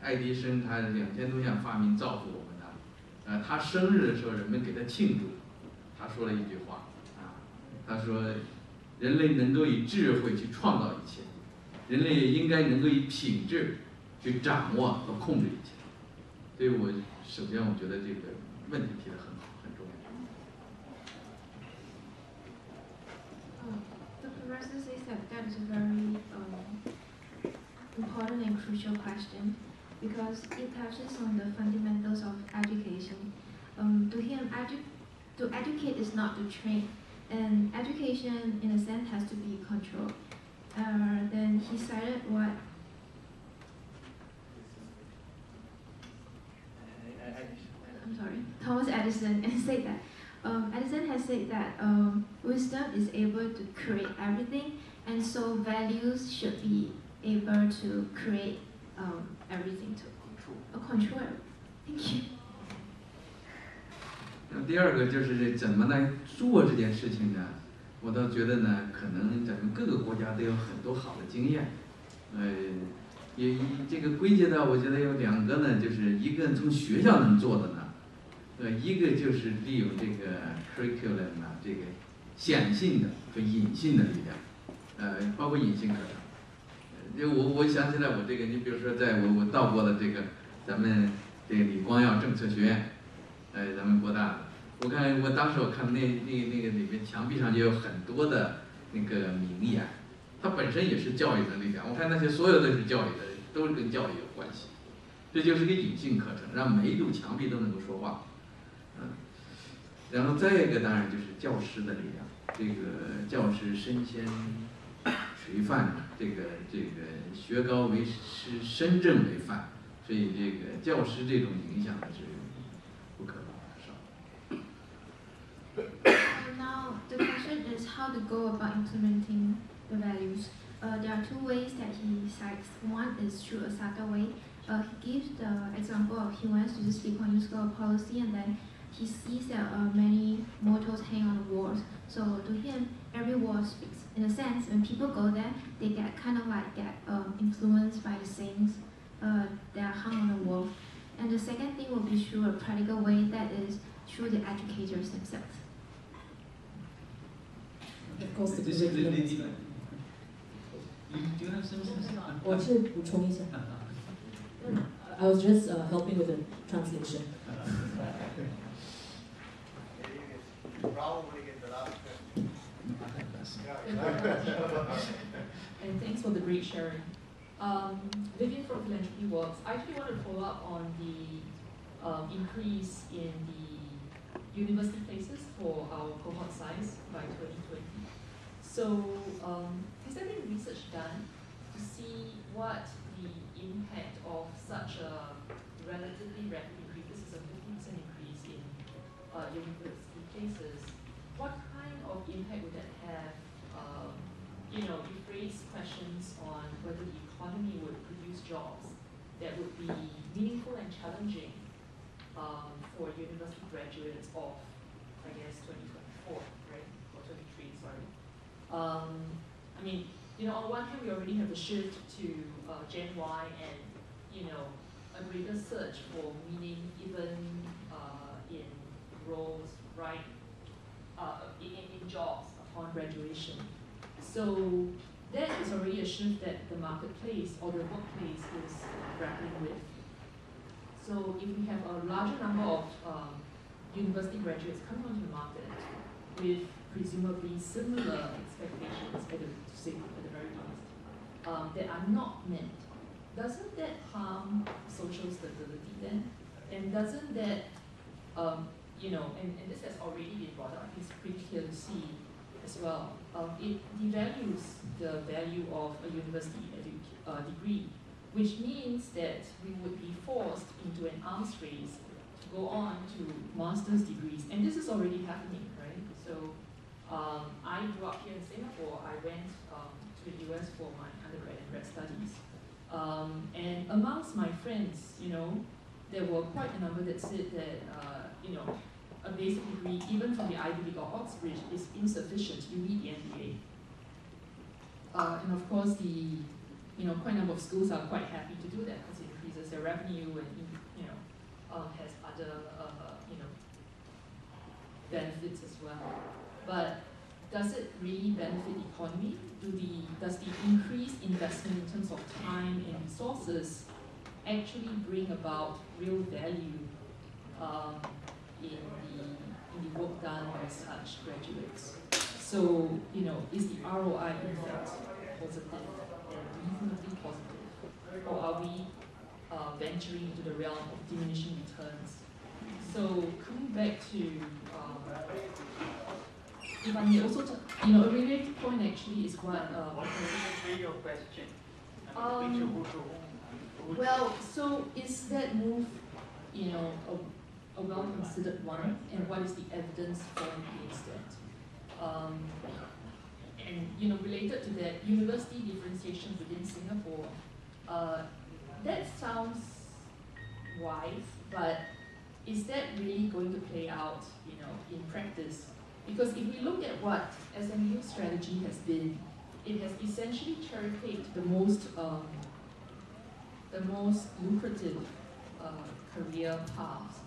F: 爱迪生他两千多项发明造福我们的，呃，他生日的时候人们给他庆祝，他说了一句话，啊，他说，人类能够以智慧去创造一切，人类也应该能够以品质去掌握和控制一切，所以我首先我觉得这个问题提得很好，很重要。
G: The professor says that that is a very um, important and crucial question. Because it touches on the fundamentals of education. Um, to him, edu- to educate is not to train, and education, in a sense, has to be controlled. Uh, then he cited what I'm sorry, Thomas Edison, and <laughs> said that um, Edison has said that um, wisdom is able to create everything, and so values should be able to create um, everything to control. Uh, control. Thank you.
F: 那第二个就是怎么来做这件事情呢？我倒觉得呢，可能咱们各个国家都有很多好的经验，呃，也这个归结到我觉得有两个呢，就是一个从学校能做的呢，呃，一个就是利用这个 curriculum 啊，这个显性的和隐性的力量，呃，包括隐性课程。就我我想起来，我这个，你比如说，在我我到过的这个咱们这个李光耀政策学院，呃，咱们国大的，我看我当时我看那那那个里面墙壁上就有很多的那个名言，它本身也是教育的力量。我看那些所有的是教育的，都是跟教育有关系。这就是个隐性课程，让每一堵墙壁都能够说话，嗯。然后再一个当然就是教师的力量，这个教师身先垂范，这个这个学高为师，身正为范，所以这个教师这种影响是不可少。
G: So now the question is how to go about implementing the values. Uh, there are two ways that he cites. One is through a subtle way. Uh, he gives the example of he wants to just speak on use of policy and then he sees that uh, many mottos hang on the walls. So to him, every wall speaks. in a sense, when people go there, they get kind of like get um, influenced by the things uh, that are hung on the wall. And the second thing will be through a practical way that is through the educators themselves.
B: Of course, the curriculum.
I: Do you have
B: some? Oh, uh-huh. I was just uh, helping with the translation.
J: Uh-huh. Probably <laughs>
O: And thanks for the great sharing. Um, Vivian from Philanthropy Works. I actually want to follow up on the um, increase in the university places for our cohort size by 2020. So, um, has there been research done to see what the impact of such a relatively rapid increase, this is a 15% increase in uh, university places, what kind of impact would that have um, you know, you raise questions on whether the economy would produce jobs that would be meaningful and challenging um, for university graduates of, I guess, 2024, right? Or 23, sorry. Um, I mean, you know, on one hand, we already have a shift to uh, Gen Y and, you know, a greater search for meaning even uh, in roles, right, uh, in, in jobs upon graduation. So that is already a shift that the marketplace or the workplace is grappling with. So if we have a larger number of um, university graduates coming onto the market with presumably similar expectations, at the, to say at the very least, um, that are not met, doesn't that harm social stability then? And doesn't that, um, you know, and, and this has already been brought up, it's pretty clear to see as well. Um, it devalues the value of a university uh, degree, which means that we would be forced into an arms race to go on to master's degrees. And this is already happening, right? So um, I grew up here in Singapore. I went um, to the US for my undergrad and grad studies. Um, and amongst my friends, you know, there were quite a number that said that, uh, you know, a basic degree, even from the Ivy League or Oxbridge, is insufficient. You need the MBA. Uh, and of course, the you know quite a number of schools are quite happy to do that because it increases their revenue and you know um, has other uh, you know benefits as well. But does it really benefit the economy? Do the does the increased investment in terms of time and resources actually bring about real value um, in the in the work done by such graduates? So you know, is the ROI in fact positive and reasonably positive, or are we uh, venturing into the realm of diminishing returns? So coming back to um, if I may also, you know, a related point actually is what. Um,
J: your question.
O: um, well, so is that move, you know, a, a well-considered one, and what is the evidence for and against that? Um, and you know, related to that, university differentiation within Singapore, uh, that sounds wise, but is that really going to play out, you know, in practice? Because if we look at what SMU strategy has been, it has essentially cherry-picked the most, um, the most lucrative uh, career paths,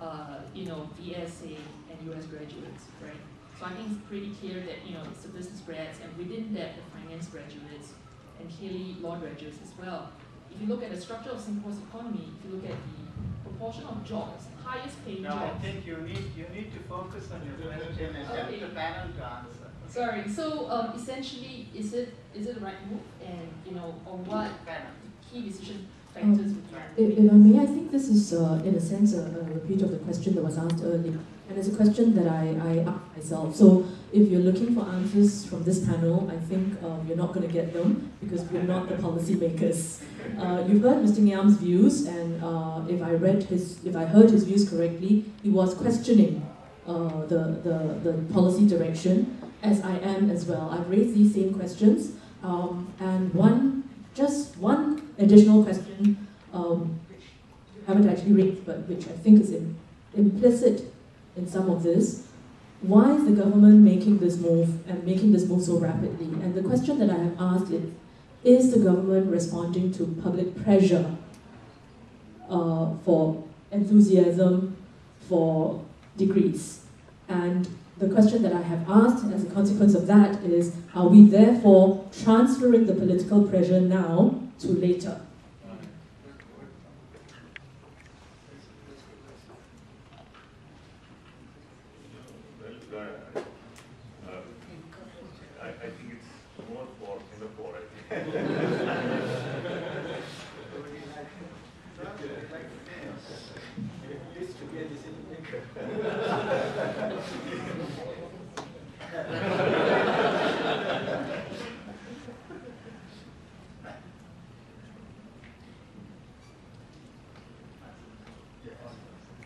O: uh, you know, VSA and US graduates, right? So I think it's pretty clear that, you know, it's the business grads, and within that, the finance graduates, and clearly law graduates as well. If you look at the structure of Singapore's economy, if you look at the proportion of jobs, highest paying
J: No,
O: jobs.
J: I think you need, you need to focus on your question and
O: Okay.
J: the panel to answer.
O: Sorry, so um, essentially, is it is it the right move, and you know, or what key decision would you?
B: If, if I may, I think this is, uh, in a sense, a, a repeat of the question that was asked earlier. And it's a question that I, I asked myself. So if you're looking for answers from this panel, I think um, you're not going to get them because we're not the policymakers. <laughs> Uh, you've heard Mr. Ngiam's views, and uh, if I read his, if I heard his views correctly, he was questioning uh, the, the, the policy direction, as I am as well. I've raised these same questions, um, and one, just one additional question, um, which you haven't actually raised, but which I think is im- implicit in some of this. Why is the government making this move and making this move so rapidly? And the question that I have asked is, is the government responding to public pressure uh, for enthusiasm for degrees? And the question that I have asked as a consequence of that is, are we therefore transferring the political pressure now to later?
E: Well, uh, uh, I, I think it's more for Singapore, I think.
J: Used to be a decision maker.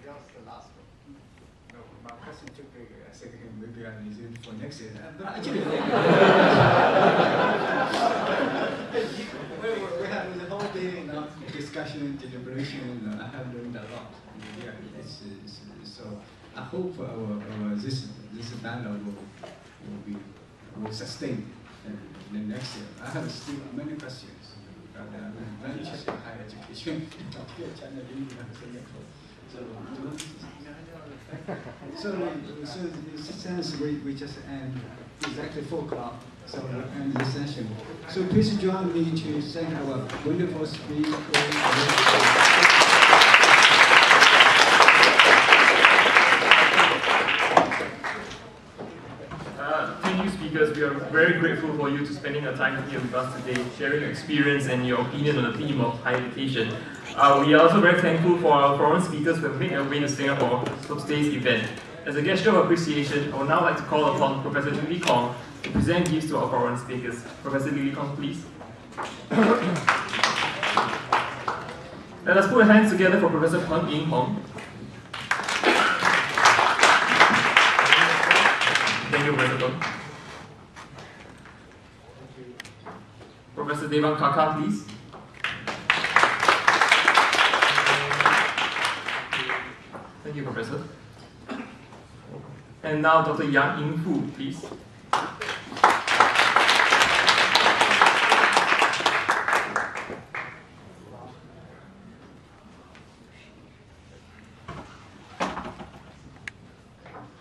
J: Yours the last one.
I: No, my question took a second, maybe I need it for next year. Uh, But actually, we, we, we had the whole day now discussion, deliberation, and I have learned a lot. Yeah, it's, it's, so I hope our, our this this dialogue will, will be will sustain in the next year. I have still many questions. But I'm very interested in higher education. China, India, Singapore. So, so, sounds we, we just end exactly four o'clock, so we'll end the session. So please join me to thank our wonderful speaker.
P: Speakers. We are very grateful for you to spending your time here with us today, sharing your experience and your opinion on the theme of higher education. Uh, we are also very thankful for our foreign speakers who have made their way to Singapore for today's event. As a gesture of appreciation, I would now like to call upon Professor Lily Kong to present gifts to our foreign speakers. Professor Lily Kong, please. <coughs> Let us put our hands together for Professor Peng Yinghong. Thank you, Professor Peng. Professor Devang Khakhar, please. Thank you, Professor. And now Dr. Yang Yinfu, please.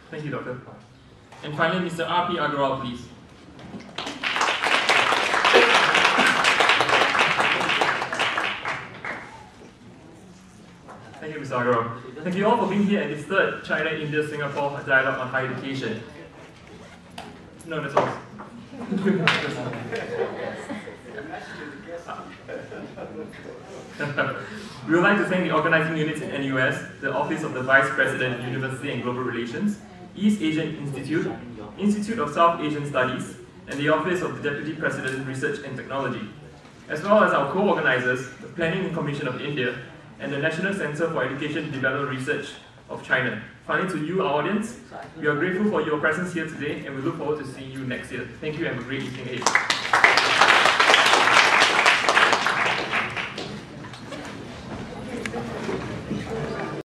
P: Thank you, Doctor. And finally, Mr. R.P. Agrawal, please. Thank you. Thank you all for being here at this third China-India-Singapore Dialogue on Higher Education. No, that's all. <laughs> we would like to thank the organizing units in NUS, the Office of the Vice President, University and Global Relations, East Asian Institute, Institute of South Asian Studies, and the Office of the Deputy President, Research and Technology, as well as our co-organizers, the Planning Commission of India, and the National Center for Education Development Research of China. Finally, to you, our audience, we are grateful for your presence here today, and we look forward to seeing you next year. Thank you and have a great evening ahead.